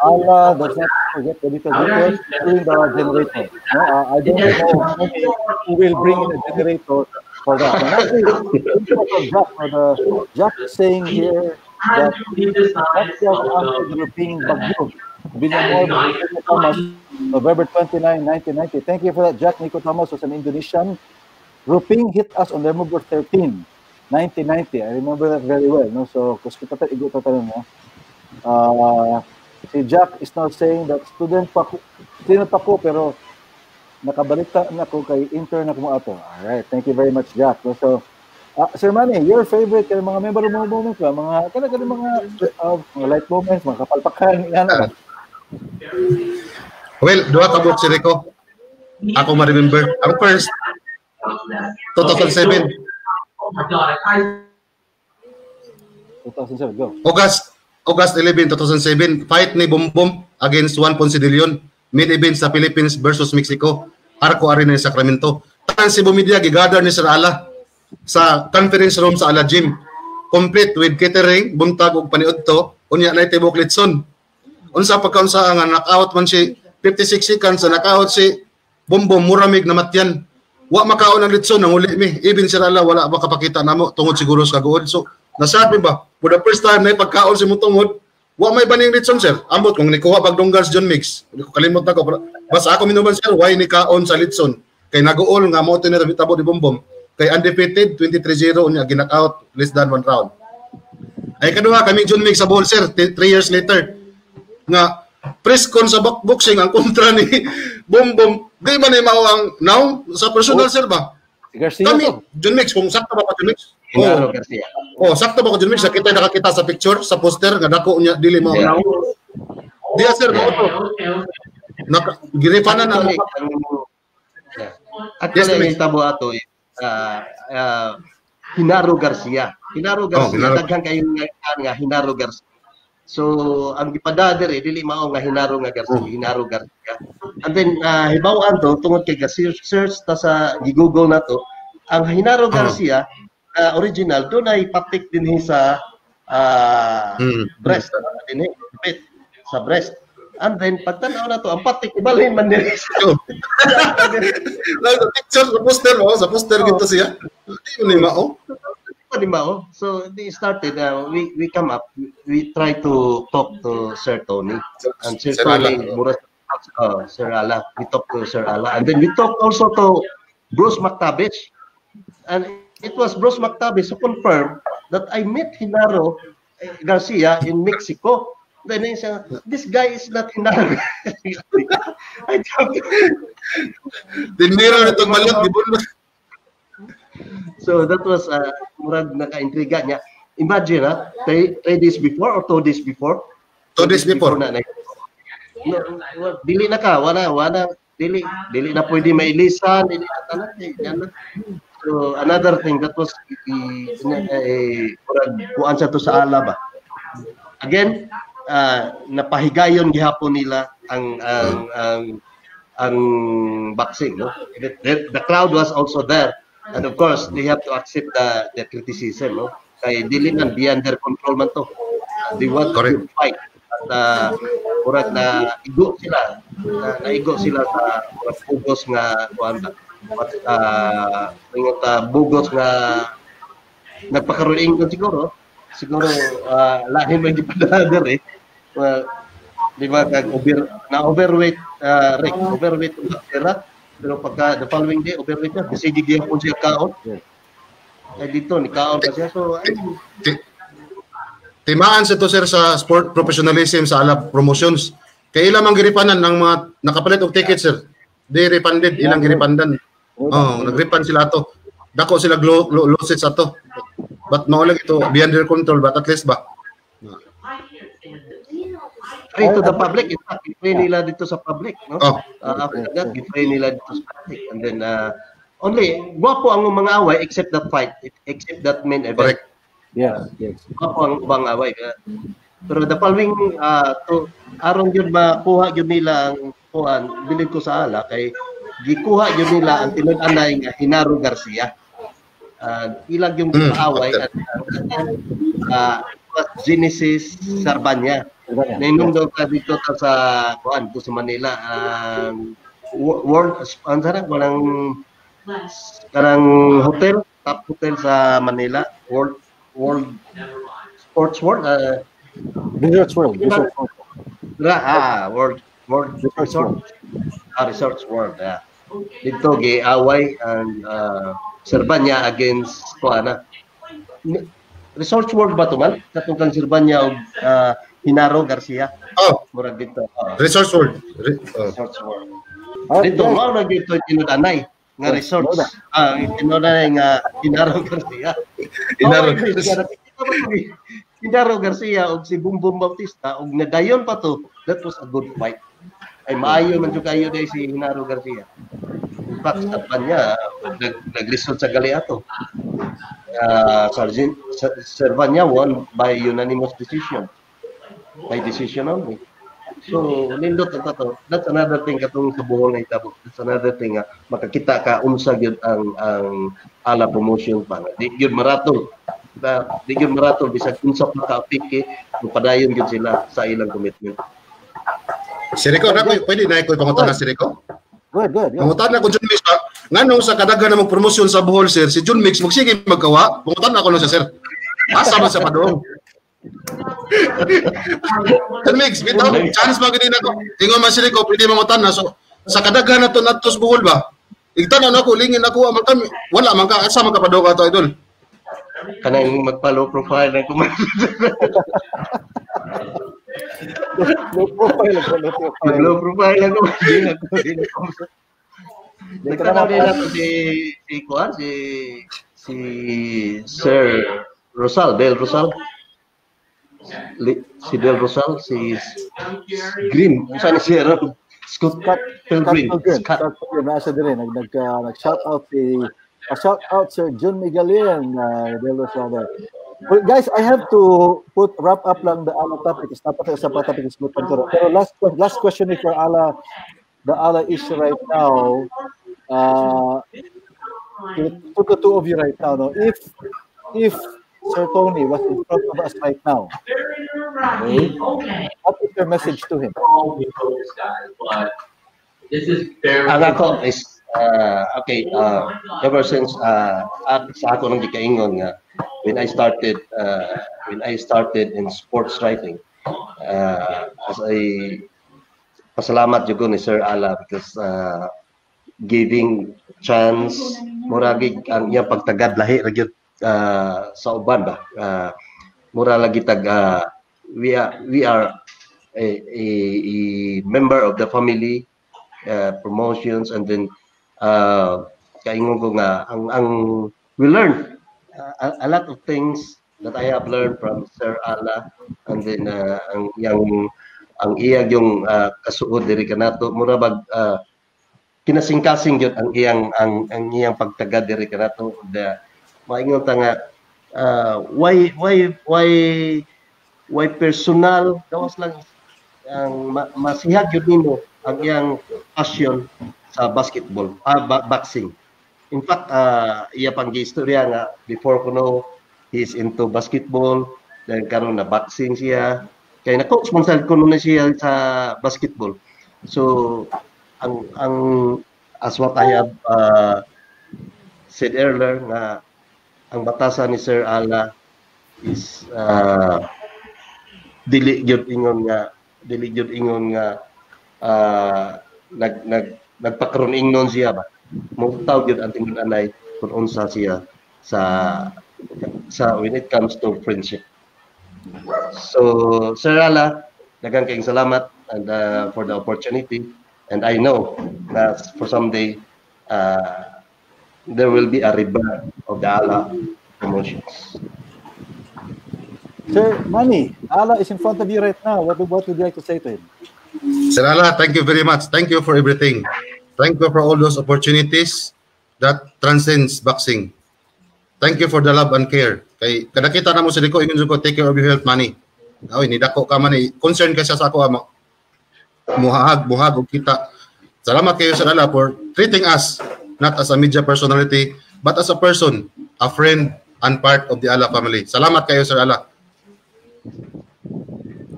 Allah does not forget the little details, including the generator. No, I don't know who will bring in a generator for that. And actually, Jack, the, Jack saying here that that's just after the European. Villamor, Nico Thomas, November 29, 1990. Thank you for that. Jack Nico Thomas was an Indonesian. Ruping hit us on November 13, 1990. I remember that very well. No? So, kus kita tayo, igo tatanong mo. Uh, si Jack is now saying that student pa ko, student pa ko, pero nakabalita na ko kay intern na ko ato. Alright, thank you very much, Jack. No? So, uh, Sir Manny, your favorite kay mga member mo moments ba? Mga kana kana mga uh, mga light moments, mga kapalpakan, yan ba? Well, duha ka si Rico. Ako ma-remember. Ang first, 2007. 2007, go. August August 11, 2007, fight ni Bombom against Juan Ponce de Leon. Mid event sa Philippines versus Mexico. Arco Arena sa Sacramento. Tan si Bumidia gigather ni Sir Ala sa conference room sa Ala Gym. Complete with catering, buntag ug paniudto, unya na tibok litson. Unsa pagkaunsa nga knockout man si 56 seconds sa knockout si Bombom muramig na matyan. Wa makaon ang litson nang uli mi. Even Sir Ala wala makapakita namo tungod siguro sa kaguod. So nasabi ba for the first time na pagkaon si mo tungod Wa may baning litson sir. Ambot kung nikuha pag Donggars John Mix. Kalimot na ko. Basta ako minuman sir, why ni kaon sa litson? Kay nag-uol nga mo tinira bitabo di bombom. Kay undefeated 23-0 unya ginak-out less than one round. Ay kaduha kami John Mix sa ball sir 3 years later. Nga press con sa boxing ang kontra ni Bombom. Di man ni mao ang now sa personal sir ba? Garcia Kami, to. John Mix, kung sakto ba ka John Mix? Oo. Garcia Oh, sakto ba ko John Mix? Nakita nakakita sa picture, sa poster, nga dako niya, dili mo Yeah. now. Di sir, no? Naka, giripanan ang- yeah. Actually, Yes, ang hitabo ato uh, uh, Hinaro Garcia. Hinaro Garcia, Hinaro. daghan kayo nga, nga Hinaro Garcia. So, ang ipadader eh, dili mao nga Hinaro nga Garcia, Hinaro Garcia. And then, uh, hibawan to, tungod kay Garcia, search ta sa gi-google na to, ang Hinaro Garcia, uh, original, doon ay patik din sa uh, breast, din eh, bit, sa breast. And then, pagtanaw na to, ang patik, ibalhin man nila. picture sa poster mo, sa poster oh. gito siya. Mo ni mao. Di mao. So, they started, uh, we, we come up, we try to talk to Sir Tony. And Sir, Sir Tony, mura, uh, Sir Ala, we talk to Sir Ala. And then we talk also to Bruce McTavish. And it was Bruce McTavish who confirmed that I met Hinaro Garcia in Mexico. Then he said, this guy is not Hinaro. I don't Dinero na itong malot, di So that was uh, murag naka-intriga niya. Imagine, ha, three, three days before or two days before? Two days before. before na, no, dili na ka, wala, wala, dili, dili na pwede mailisan, dili na tanan, yan na. So another thing that was eh kuan sa to sa ala ba. Again, uh, napahigayon gihapon nila ang ang ang ang boxing no. The, the, the crowd was also there and of course they have to accept the the criticism no. Kay dili man beyond their control man to. They want Correct. to fight. At uh, murag na igo sila na, naigo sila sa murag pugos nga kuan ba uh, ingat uh, bugos nga nagpakaroon ingon siguro siguro uh, lahi may gipadader eh uh, di ba kag over na overweight uh, Rick overweight ang bakterya pero pagka the following day overweight na kasi gigyan po siya kaon ay dito ni kaon pa siya so ay Timaan sa to sir sa sport professionalism sa alab promotions. Kaya ilang ang giripanan ng mga nakapalit og ticket sir. They refunded ilang giripandan. Oh, nag-refund sila to. Dako sila losses sa to. But maulag ito beyond their control but at least ba? Free to the public. In fact, i nila dito sa public. No? Oh. Uh, after that, i nila dito sa public. And then, uh, only, guwapo ang mga away except that fight, except that main event. Correct. Yeah, yes. Guwapo ang bang away. Pero the following, uh, to, aron yun makuha yun nila ang kuhan, bilin ko sa ala, kay gikuha yun nila ang tinud-anay nga Hinaro Garcia. Uh, ilag yung mm, kaaway at uh, Genesis Sarbanya. Nainong daw ka dito ta sa kuan to sa Manila. Um, world ang sarang walang karang hotel, top hotel sa Manila, World World Sports World uh, Resorts World. Resorts World. Ah, World World Resort. Ah, Resorts World. Yeah dito giaway ang uh, Serbanya against kuana Resorts World ba to man katong kang Serbanya og uh, Hinaro Garcia. Oh. Murag dito. Uh, Resorts World. Re- oh. Resorts World. Oh, dito okay. mao na dito tinudanay nga resorts ah uh, tinudanay nga Hinaro Garcia. Hinaro Garcia. Hinaro Garcia og si Bumbum Bautista og nadayon pa to. That was a good fight. Ay maayo man jud kayo dai si Hinaro Garcia. In fact, sa kanya nag naglisod sa Galeato. Uh, Sergeant Servanya won by unanimous decision. By decision only. So, nindot ang tato. That's another thing katong sa buhol na itabo. That's another thing nga makakita ka unsa gyud ang ang ala promotion pa. Di gyud maratol. Da, di gyud maratol bisag unsa pa ka apike padayon gyud sila sa ilang commitment. Si Rico, na pwede na ko pangutan na si Rico? Good, good. good. Pangutan na ko John Mix. Nganong sa kadagan na mag-promosyon sa Bohol, sir, si John Mix, magsige magkawa. Pangutan na ko na siya, sir. Asa man sa padong. John Mix, bitaw, chance ba ganun ako. Tingo man si Rico, pwede mangutan na. So, sa kadagan na to natos Bohol ba? Igtanan ako, lingin ako, amal wala man ka, asa man ka padong ka to, idol. Kanang magpa-low profile na kumain. low profile ako, low profile. Low profile ako. Nagtanaw din ako si si Kuan, si si Sir Rosal, Del Rosal. Si Del Rosal, si Green. Saan si Aaron? Scott Pilgrim. Scott Pilgrim. Nasa din rin. Nag, nag, nag-shout out si a shout out Sir John Miguelian uh, Del Rosal. Well, guys, I have to put wrap up lang the ala topic. It's not sa pa topic is good pero last last question is for ala the ala issue right now. Uh, to, to the two of you right now, no? If if Sir Tony was in front of us right now, okay, what what's your message to him? This is very Ang ako is, uh, okay, uh, ever since uh, at- sa ako nang gikaingon nga, when I started, uh, when I started in sports writing, uh, as a pasalamat jud ni Sir Ala because uh, giving chance muragi ang iyang pagtagad. Lahi ra uh, sa uban ba? Uh, mura lagi tag uh, we are we are a, a, a member of the family uh, promotions and then uh, kaingon ko nga ang ang we learn uh, a, a lot of things that I have learned from Sir Ala and then uh, ang yang ang iyang yung uh, kasuod diri kanato mura bag uh, kinasing-kasing gyud ang iyang ang ang iyang pagtagad diri kanato the maingon ta nga uh, why why why why personal? Dawas lang ang ma, masihag yun nimo ang iyang passion sa basketball ah, ba- boxing. In fact uh, iya pang istorya nga before ko know he's into basketball then karon na boxing siya. Kay na coach man sad ko na siya sa basketball. So ang ang as what I have uh, said earlier nga ang batasan ni Sir Ala is uh, dili gyud ingon nga dili gyud ingon nga uh, nag nag nagpakaron ingnon siya ba? Mutaw gyud ang tingod anay kung unsa siya sa sa when it comes to friendship. So Sir Ala daghang kayong salamat and uh, for the opportunity and I know that for someday uh, there will be a rebirth of the Ala promotions. Sir Manny, Ala is in front of you right now. What, what would you like to say to him? Sir Ala, thank you very much. Thank you for everything. Thank you for all those opportunities that transcends boxing. Thank you for the love and care. Kay kada kita na mo sa liko, ingon ko take care of your health money. Oy, ni dako ka man. Concern ka siya sa ako amo. Muhahag, buhag og kita. Salamat kayo Sir Ala for treating us not as a media personality but as a person, a friend and part of the Ala family. Salamat kayo Sir Ala.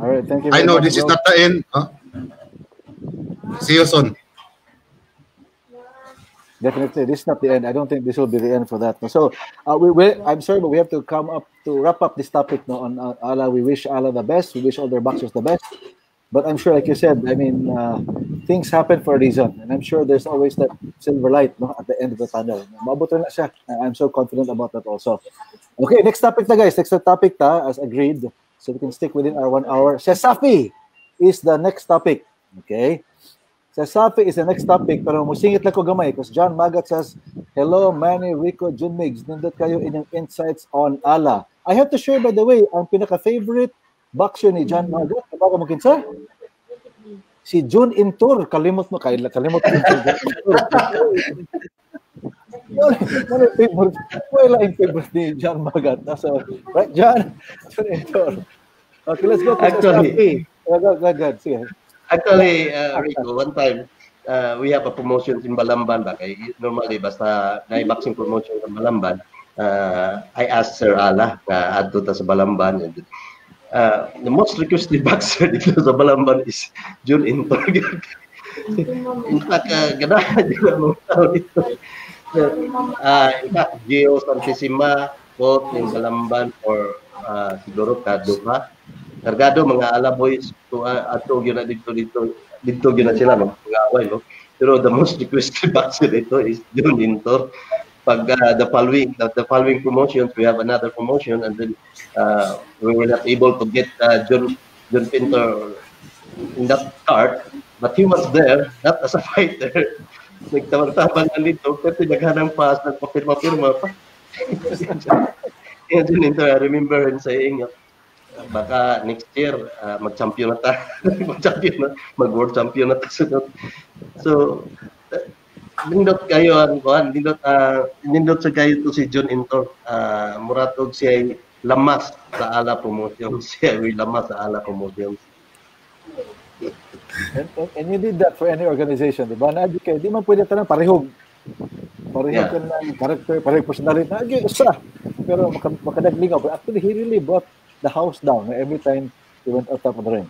All right, thank you. I know this is Well, not the end. Huh? See you soon. Definitely, this is not the end. I don't think this will be the end for that. So, uh, we, we I'm sorry, but we have to come up to wrap up this topic. No, on uh, Allah, we wish Allah the best. We wish all their boxers the best. But I'm sure, like you said, I mean, uh, things happen for a reason, and I'm sure there's always that silver light no, at the end of the tunnel. Mabuto na siya. I'm so confident about that also. Okay, next topic na guys. Next topic ta, as agreed. So we can stick within our one hour. Sesafi is the next topic. Okay. Sasafi is the next topic, pero musingit lang ko gamay because John Magat says, Hello, Manny, Rico, Jun Migs. Nindot kayo inyong insights on Allah. I have to share, by the way, ang pinaka-favorite boxer ni John Magat. Bago mo kinsa? Si Jun Intur. Kalimot mo. Kaila, kalimot mo. Intur. Wala wala yung favorite. Wala yung favorite ni John Magat. So, right, John? Jun Intur. Okay, let's go Actually-. Go, go, go, go. Sige. Actually, uh, Rico, one time, uh, we have a promotion in Balamban. Ba? Kay, normally, basta na boxing promotion sa Balamban, uh, I asked Sir Ala na adto ta sa Balamban. Uh, the most requested boxer dito sa Balamban is Jun Intor. in fact, uh, ganahan din ang mga tao dito. Uh, in fact, Gio Santissima, both in Balamban or uh, siguro Kaduha. Kargado mga alaboys to uh, ato gyud na dito dito dito gyud na sila no mga away no pero the most requested boxer dito is Jun Intor pag uh, the following the, the following promotions we have another promotion and then uh, we were not able to get uh, Jun Jun Pintor in that card. But he was there not as a fighter. Nagtabang-tabang na dito pero naghanang pass nagpapirma-pirma pa. Yeah, Jun Pintor, I remember him saying baka next year uh, mag-champion na ta mag-champion na mag-world champion na ta sunod so nindot kayo ang kuan nindot uh, nindot sa kayo to si John Intor uh, muratog siya lamas sa ala promotion siya ay lamas sa ala promotion And, and, you did that for any organization, di ba? Na di kayo, di man pwede tanong parehog. Parehog Yeah. ka ng character, parehog personality. Nagi, isa. Pero maka, makadaglingaw. But actually, he really brought the house down every time he went out top of the ring.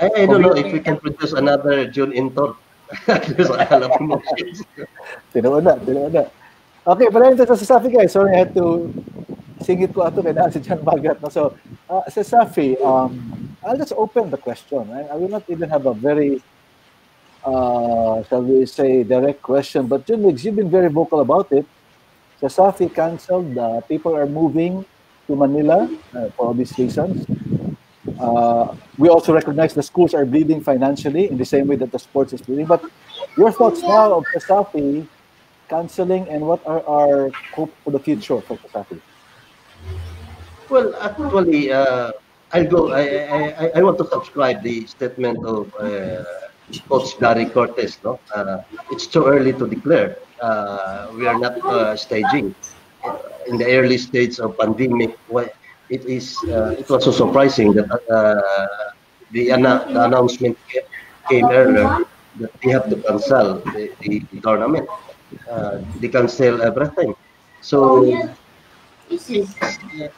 I, I don't know if we can produce another June Intor. There's a lot of promotions. Tinuod na, tinuod na. Okay, pala ito sa Safi guys. Sorry, I had to singit ko ato kay si John Magat. No? So, uh, sa Safi, um, I'll just open the question. I, I will not even have a very, uh, shall we say, direct question. But Jun Mix, you've been very vocal about it. Sa Safi canceled. Uh, people are moving to Manila uh, for obvious reasons. Uh, we also recognize the schools are bleeding financially in the same way that the sports is bleeding. But your thoughts now of Kasafi canceling and what are our hope for the future for Kasafi? Well, actually, uh, I go. I, I I want to subscribe the statement of uh, Coach Gary Cortez. No, uh, it's too early to declare. Uh, we are not uh, staging in the early stage of pandemic it is uh, it was so surprising that uh, the, the, announcement came earlier that they have to cancel the, the, the tournament. Uh, they cancel everything. So it's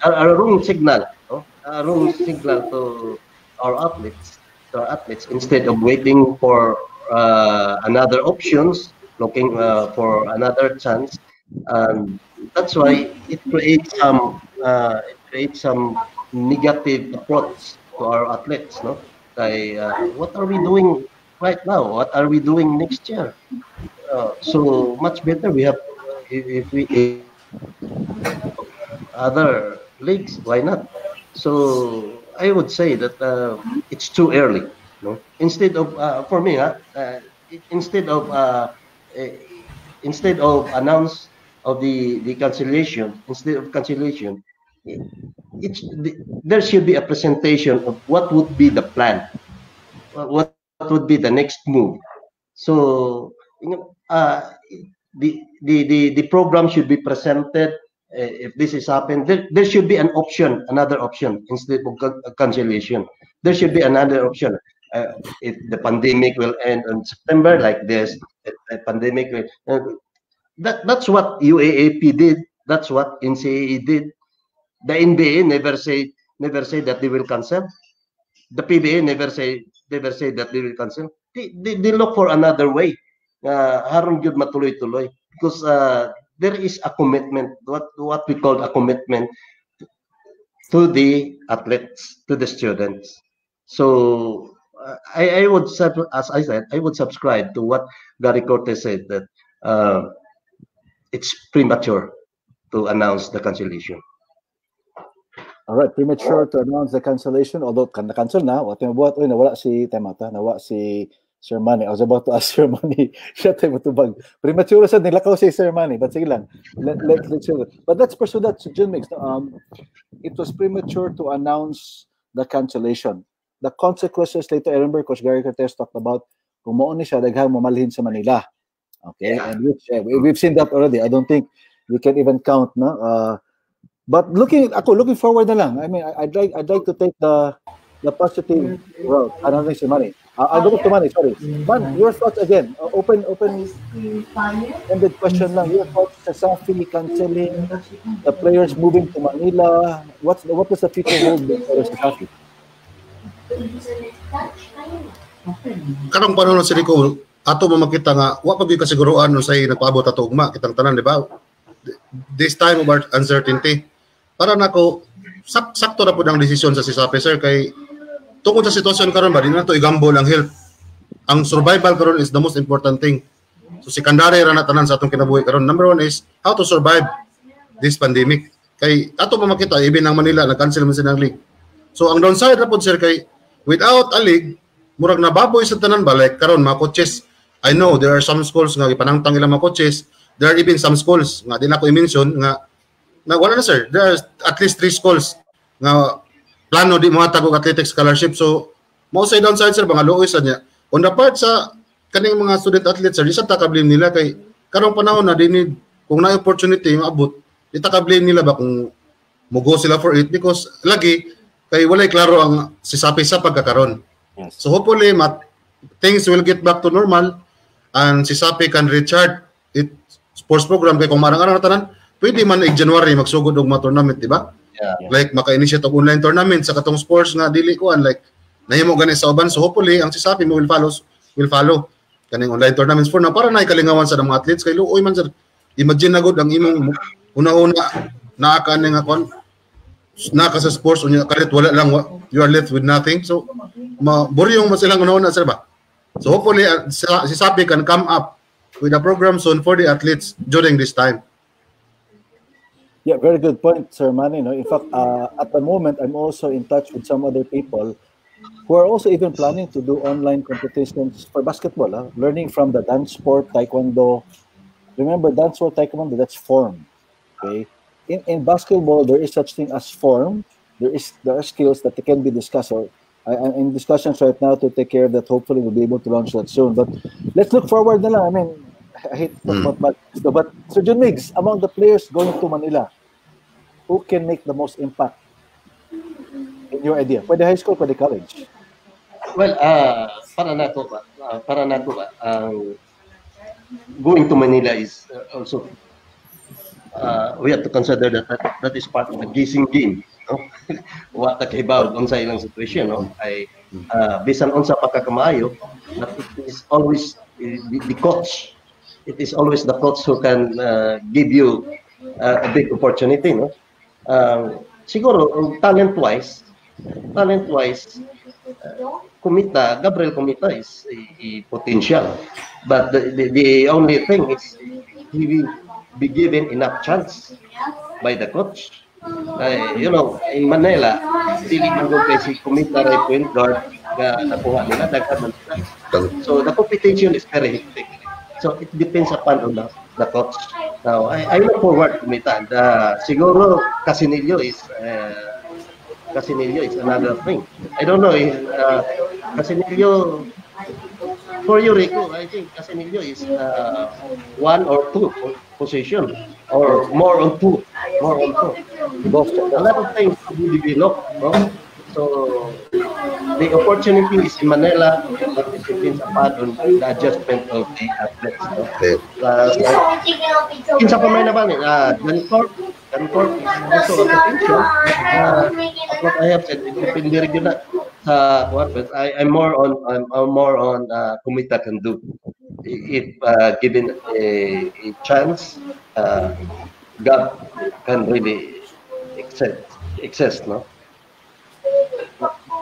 a, a wrong signal, no? a wrong signal to our athletes, to our athletes. Instead of waiting for uh, another options, looking uh, for another chance, and that's why it creates some uh, create some negative approach to our athletes, no? Uh, what are we doing right now? What are we doing next year? Uh, so much better we have if, if we if other leagues. Why not? So I would say that uh, it's too early. No, instead of uh, for me, uh, instead of uh, eh, instead of announce of the the cancellation, instead of cancellation, there should be a presentation of what would be the plan, what, what would be the next move. So, you know, uh, the, the, the, the program should be presented. Uh, if this is happened, there, there should be an option, another option instead of cancellation. There should be another option. Uh, if the pandemic will end in September like this, the pandemic will, uh, that, that's what UAAP did. That's what NCAA did. The NBA never say never say that they will cancel. The PBA never say never say that they will cancel. They, they, they look for another way. Uh, harong gyud matuloy-tuloy because uh, there is a commitment what what we call a commitment to the athletes to the students so uh, I, I would as i said i would subscribe to what gary cortez said that uh, it's premature to announce the cancellation All right, premature to announce the cancellation. Although na-cancel na, what yung buhat, uy, nawala si Temata, nawa si Sir Manny. I was about to ask Sir Manny, siya tayo matubag. Premature sa nilakaw si Sir Manny, but sige lang. Let, let, let's But let's pursue that, Jim Mix. Um, it was premature to announce the cancellation. The consequences later, I remember Coach Gary Cortez talked about kung maon ni siya, daghang mamalhin sa Manila. Okay, and which, uh, we've seen that already. I don't think we can even count no uh, But looking ako looking forward na lang. I mean, I'd like I'd like to take the the positive route. I don't think so money. Uh, I'll go to money. Sorry, man. Your thoughts again? Uh, open open ended question lang. Your thoughts sa Safi canceling, the players moving to Manila. What's what does the future hold for Safi? Karong panahon sa Rico, ato mo makita nga wa pa kasiguruan no say nagpaabot ato ugma kitang tanan di ba? This time of uncertainty para nako sak sakto na po ang desisyon sa si sir kay tungkol sa sitwasyon karon ba di na to igamble ang health. Ang survival karon is the most important thing. So si Kandare ra na tanan sa atong kinabuhi karon. Number one is how to survive this pandemic. Kay ato pa makita even ang Manila nag-cancel man silang league. So ang downside ra pod sir kay without a league murag nababoy sa tanan ba? Like karon mga coaches. I know there are some schools nga ipanangtang ilang mga coaches. There are even some schools nga di na ko i-mention nga na wala na sir. There are at least three schools nga plano di mga tagog athletic scholarship. So, mo say downside sir, mga luoy sa niya. On the part sa kaning mga student athletes sir, di sa takablame nila kay karong panahon na dinid kung na opportunity maabot, di takablame nila ba kung mugo sila for it because lagi kay walay klaro ang sisapi sa pagkakaron. Yes. So hopefully mat, things will get back to normal and si Sapi can recharge it sports program kay kung marang araw na tanan pwede man ig January magsugod og mga tournament, di ba? Yeah. Like maka-initiate og online tournament sa katong sports nga dili ko like nahimo gani sa uban. So hopefully ang si Sapi mo will follow will follow kaning online tournaments for na para na ikalingawan sa mga athletes. Kay luoy man sir imagine na gud ang imong una-una naa ka nga kon naka sa sports unya kalit wala lang you are left with nothing. So ma buryong mo silang una-una sir ba? So hopefully uh, si Sapi can come up with a program soon for the athletes during this time Yeah, very good point, Sir Manny. No? In fact, uh, at the moment, I'm also in touch with some other people who are also even planning to do online competitions for basketball, huh? learning from the dance sport, taekwondo. Remember, dance sport, taekwondo, that's form. Okay? In, in basketball, there is such thing as form. There is there are skills that can be discussed. Or I, I'm in discussions right now to take care of that. Hopefully, we'll be able to launch that soon. But let's look forward na lang. I mean, I hate to talk about basketball, but Sir John Miggs, among the players going to Manila, who can make the most impact in your idea? Pwede high school, pwede college. Well, uh, para nato ba, uh, para nato ba, ang going to Manila is uh, also uh, we have to consider that that, that is part of the guessing game. No? Wa ta kay bawd unsa ilang situation no ay uh, bisan unsa pagkakamaayo that it is always uh, the, the coach it is always the coach who can uh, give you uh, a big opportunity no uh, siguro talent wise talent wise uh, Kumita, Gabriel Kumita is a, a potential. But the, the, the only thing is he will be given enough chance by the coach. Uh, you know, in Manila, dili man ko kay si Kumita ray point guard nga nakuha nila daghan man So the competition is very hectic. So it depends upon on the, the coach. Now, I, I look forward to Kumita. The, siguro Casinillo is uh, Casinillo is another thing. I don't know if uh, Casinillo, for you, Rico, I think Casinillo is uh, one or two position or more on two, more on two. A lot of things to be developed, no? So the opportunity is in Manila, but it depends upon on the adjustment of the athletes. No? Okay. Uh, so, kinsa pa may naman, uh, Dancorp, Dancorp is also a potential. Uh, what I have said, it depende rin na sa what, but I, I'm more on, I'm, I'm more on uh, Kumita can do. If uh, given a, a chance, uh, God can really exist, exist, no?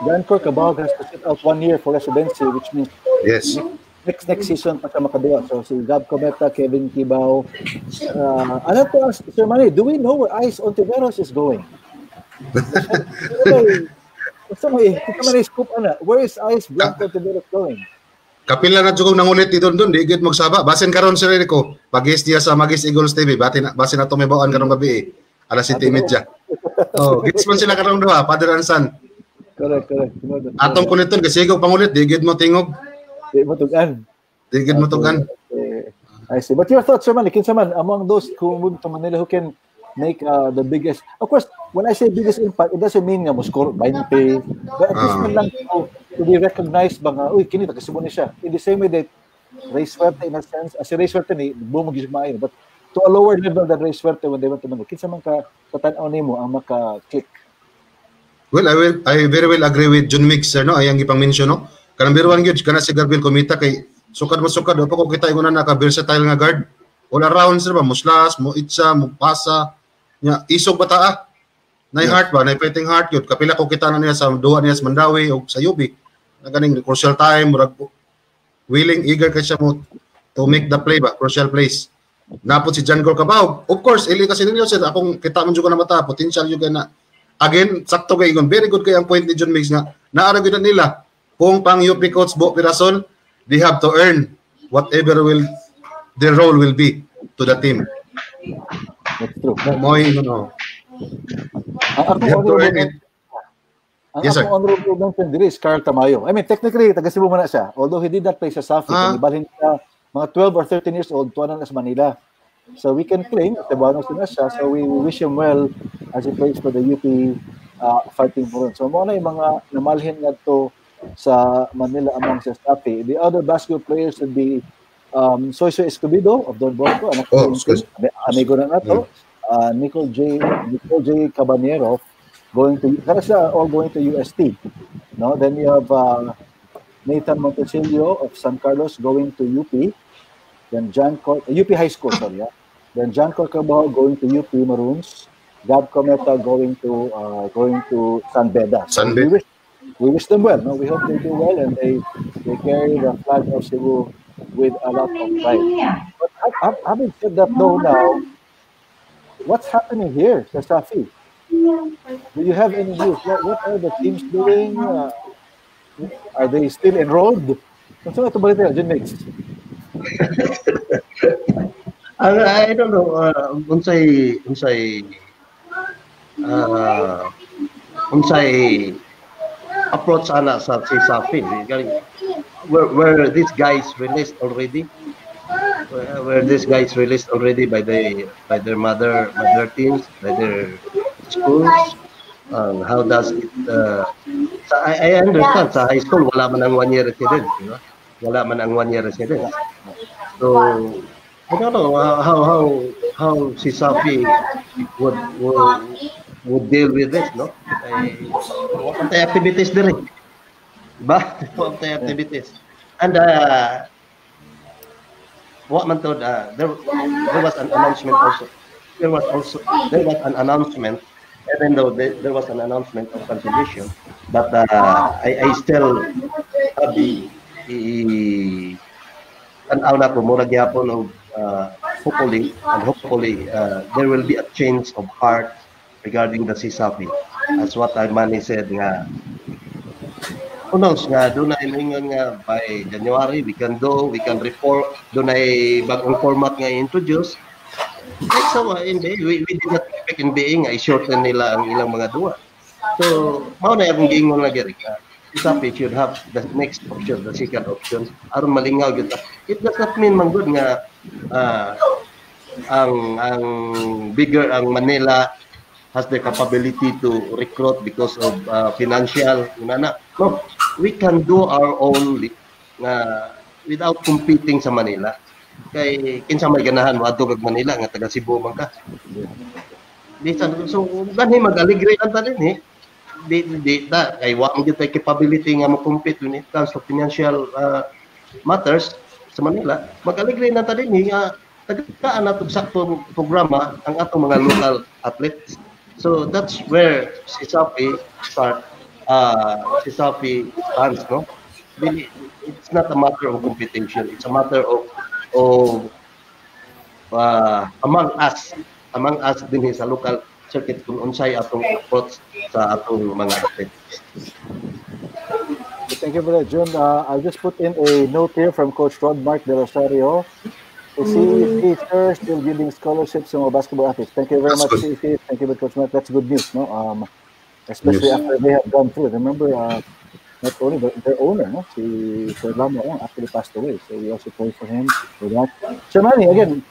Dancor Cabal has to sit out one year for residency, which means Yes. next next season pa siya makaduwa. So si Gab Cometa, Kevin Kibao. Uh, have to ask, Sir Manny, do we know where Ice Ontiveros is going? Gusto mo eh, kita man scoop ana. Where is Ice Blanco Ontiveros going? Kapila na jugong nangulit dito doon, di gid magsaba. Basin karon sir ko. Pagis diya sa Magis Eagles TV, bati na basin na tumibawaan karong gabi eh. Alas 7:30. Oh, gits man sila karong duha, Father and Son. Correct, correct. Atong kuliton kasi ikaw pangulit, di gid mo tingog, Di mo tugan. di gid mo tugan. Okay. I see. But your thoughts, Sir Manny, kinsa man among those who moved to Manila who can make uh, the biggest, of course, when I say biggest impact, it doesn't mean nga mo score 20, but at least Ah. man lang to, to be recognized ba nga, uy, kini, taga ni siya. In the same way that Ray Suerte, in a sense, as si Ray Suerte ni, bumag yung maayo, but to a lower level than Ray Suerte when they went to Manila, kinsa man ka, katanaw nimo ang maka-click. Well, I will I very well agree with John Mix, sir, no? Ayang ipang mention, no? Kanang biruan gyud kana si Garbil Comita kay sukad mo sukad pa ko kita ingon na naka versatile nga guard. All around sir ba muslas, mo itsa, mo pasa. Nya isog bata ah. Nay heart ba, nay fighting heart yun. Kapila ko kita na niya sa duwa niya sa Mandawi o sa Yubi. Na ganing crucial time, murag willing, eager ka siya mo to make the play ba, crucial plays. Napot si John Gol Cabao. Of course, ili kasi ninyo sir, akong kita man jud ko na mata, potential jud na again, sakto kay Igon. Very good kay ang point ni John Mix nga naara gyud na nila. Kung pang UP coach Bo Pirasol, they have to earn whatever will their role will be to the team. That's true. Mo mo no. Ang ako They have to earn it. Ang Yes, sir. honorable mention diri is Carl Tamayo. I mean, technically, taga Cebu man na siya. Although he did not play sa Safi, Ah. uh, siya, mga 12 or 13 years old, tuwa na sa Manila. So we can claim that Cebuano na siya. So we wish him well as he plays for the UP uh, fighting for So mo na yung mga namalhin nga to sa Manila among sa Safi. The other basketball players would be um, Soyso Escobedo of Don Bosco, anak Oh, ko, excuse- amigo na nato. Uh, Nicole J. Nicole J. Cabanero going to, kaya sila all going to UST. No, then you have uh, Nathan Montesilio of San Carlos going to UP. Then John Cor- UP High School, sorry. Yeah. Then John Corcabajo going to UP Maroons. Gab Cometa going to uh, going to San Beda. San we Beda. wish we wish them well. No, we hope they do well and they they carry the flag of Cebu with a lot of pride. But ha- ha- having said that, though, now what's happening here, sa Safi? Do you have any news? What, what are the teams doing? Uh, are they still enrolled? Kung saan ito balita, Jun Mix? I, I don't know uh, unsay unsay uh, unsay approach ana sa si Safin where, where these guys released already? Where, where these guys released already by the by their mother mother teams by their schools? Um, how does it uh, sa, I, I understand sa high school wala man ang one year residence di ba wala man ang one year residence so I don't know uh, how how how si Safi would would, would deal with this, no? Ay, wala tayo activities din eh. Diba? Wala tayo activities. And uh, what man told, uh, there, there was an announcement also. There was also there was an announcement even though there was an announcement of cancellation, but uh, I, I still have the, the tanaw na ko mura gyapon og uh, hopefully and hopefully uh, there will be a change of heart regarding the CSAPI as what I mani said nga who knows nga doon na iningon nga by January we can do we can report doon ay bagong format nga introduce. Like so uh, in the, we, we did not expect in being ay shorten nila ang ilang mga duwa. So mao na akong giingon na gari ka Isapi should have the next option, the second option, aron malingaw gyud. It does not mean man good nga ah, ang ang bigger ang Manila has the capability to recruit because of uh, financial nana. No, we can do our own nga without competing sa Manila. Kay kinsa may ganahan mo adto Manila nga taga Cebu man ka. So ganhi mag-aligre ang tanin eh di di ta kay wa ang tay capability nga mo-compete when it comes to financial uh, matters sa Manila. Magaligre na ta dinhi nga tagaan nato sakto programa ang atong mga local athletes. So that's where si Sapi start uh, si Sapi stands no? It's not a matter of competition it's a matter of of uh, among us among us din sa local circuit kung unsay atong approach sa atong mga athletes. Thank you for that, Jun. Uh, I'll just put in a note here from Coach Rod Mark De Rosario. Is he sir still giving scholarships to basketball athletes? Thank you very That's much. CC. Thank you, Coach Mark. That's good news, no? Um, especially Yes. after they have gone through it. Remember, uh, not only the, their owner, no? Si Sir Lamo Ong actually passed away. So we also pray for him for that. Shamani, again,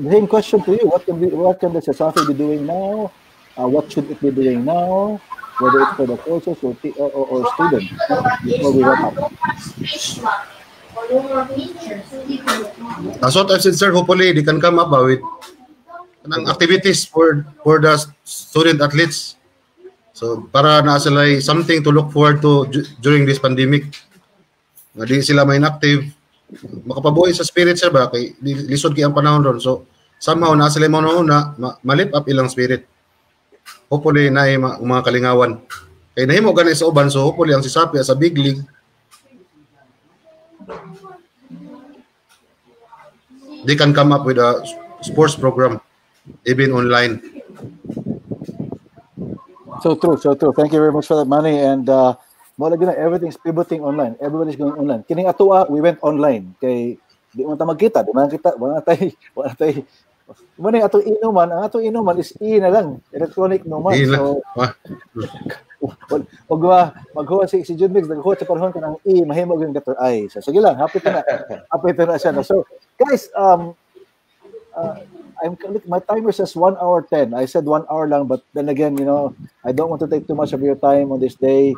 the same question to you. What can, be, what can the Sasafi be doing now? Uh, what should it be doing now? Whether it's for the coaches or, or, or, or students, before we wrap up. As what I've said, sir, hopefully they can come up uh, with ng activities for for the student athletes. So para na sila something to look forward to du- during this pandemic. Nga di sila may inactive. Makapabuhay sa spirit sir ba kay li- lisod kay ang panahon ron. So somehow na sila mo na ma, malip up ilang spirit. Hopefully na ay ma- mga kalingawan. Kay nahimo gani sa uban so hopefully ang sisapi sa big league they can come up with a sports program even online. So true, so true. Thank you very much for that money. And uh, mo lagi na everything's pivoting online. Everybody's going online. Kining atua, we went online. Kay di man ta magkita, di man kita, wala tay, wala tay. Mo ni ato inuman, ang ato inuman is e na lang, electronic numan. Di lang. So Ah, wag wa maghuwa si si Jun Mix naghuwa sa panahon kanang E mahimog yung letter I. So sige lang, happy to na. happy to na siya. No? So guys, um uh, I'm my timer says 1 hour 10. I said 1 hour lang but then again, you know, I don't want to take too much of your time on this day.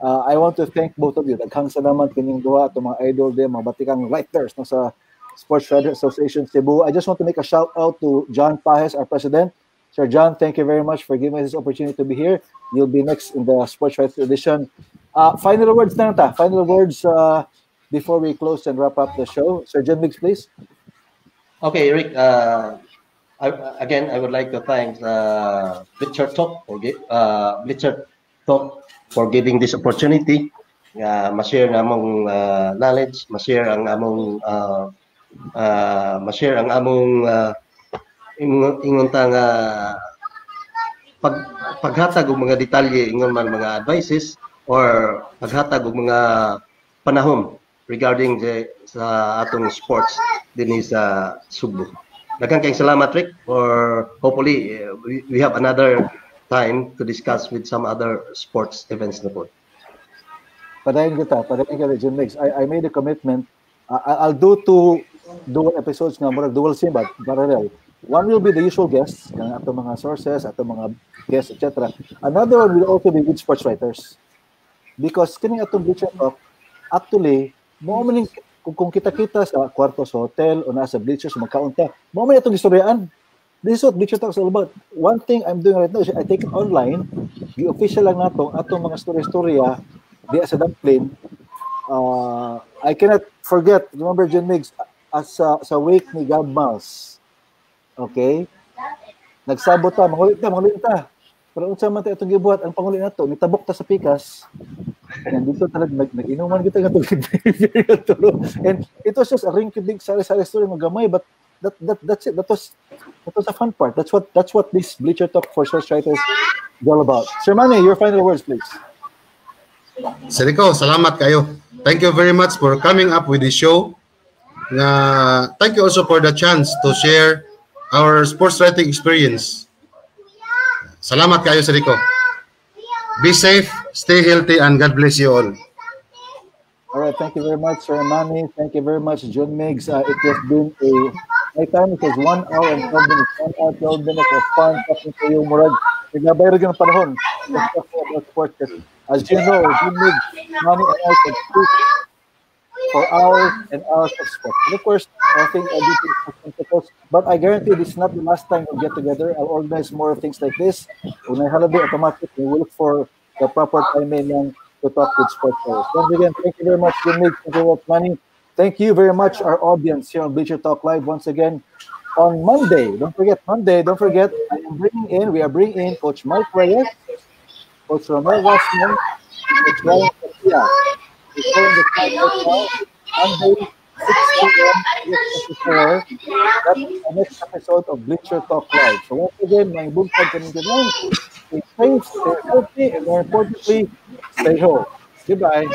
Uh, I want to thank both of you. Daghang salamat kanyang duha ato mga idol din, mga batikang writers no, sa Sports Writer Association Cebu. I just want to make a shout out to John Pajes, our president. Sir John, thank you very much for giving us this opportunity to be here. You'll be next in the Sports Rights edition. Uh, final words na ta. Final words uh, before we close and wrap up the show. Sir John please. Okay, Rick. Uh, I, again, I would like to thank uh, Blitzer Talk for uh, Blitzer Talk for giving this opportunity. Uh, ma-share na among uh, knowledge, ma-share ang among uh, ma-share ang among uh, ingon, ingon nga pag paghatag og mga detalye ingon man mga advices or paghatag og mga panahon regarding the, sa atong sports dinhi sa Subo. Daghang kayong salamat Rick for hopefully we, we have another time to discuss with some other sports events na po. Padayon kita, padayon kita, Jim Mix. I, I made a commitment. Uh, I'll do two dual episodes nga, murag dual sim, but parallel. One will be the usual guests, ang ato mga sources, ato mga guests, etc. Another one will also be with sports writers. Because kining atong Bleacher Talk, actually, mo maning kung, kung kita-kita sa kwarto sa hotel o nasa bleachers magkaunta, mo man itong istoryaan. This is what Bleacher Talk is all about. One thing I'm doing right now is I take it online, i-official lang natong atong mga story-storya di sa plane. Uh, I cannot forget, remember John Miggs, as sa, sa wake ni Gab Miles, Okay? Nagsabot ta, mangulit ta, mangulit ta. Pero unsa man tayo itong gibuhat, ang pangulit nato, nitabok ta sa pikas. And dito talaga nag nag-inuman kita nga. And it was just a rinky dink sari-sari story magamay but that that that's it. That was that was the fun part. That's what that's what this Bleacher Talk for Source Writers is all about. Sir Manny, your final words please. Seriko, salamat kayo. Thank you very much for coming up with the show. Nga, thank you also for the chance to share our sports writing experience. Salamat kayo sa Rico. Be safe, stay healthy, and God bless you all. All right, thank you very much, Sir Manny. Thank you very much, John Miggs. Uh, it has been a, my time, it was one hour and 12 minutes. One hour, 12 minutes of fun talking to you, Murad. Nagnabayro ka ng panahon. As you know, John Miggs, Manny, and I can speak for hours and hours of sport. And of course, I think i editing but I guarantee this is not the last time we'll get together. I'll organize more things like this. When I have holiday automatic, we will look for the proper timing to talk with sports players. Once again, thank you very much, Jimmy. Thank you Manny. Thank you very much, our audience here on Bleacher Talk Live once again on Monday. Don't forget, Monday, don't forget, I am bringing in, we are bringing in Coach Mike Reyes, Coach Romel Wasman, Coach Ryan Garcia recording the Monday, 6 p.m. The next episode of Bleacher Talk Live. So once again, my buntag kanin ganun. Stay safe, stay healthy, and more importantly, stay home. Goodbye.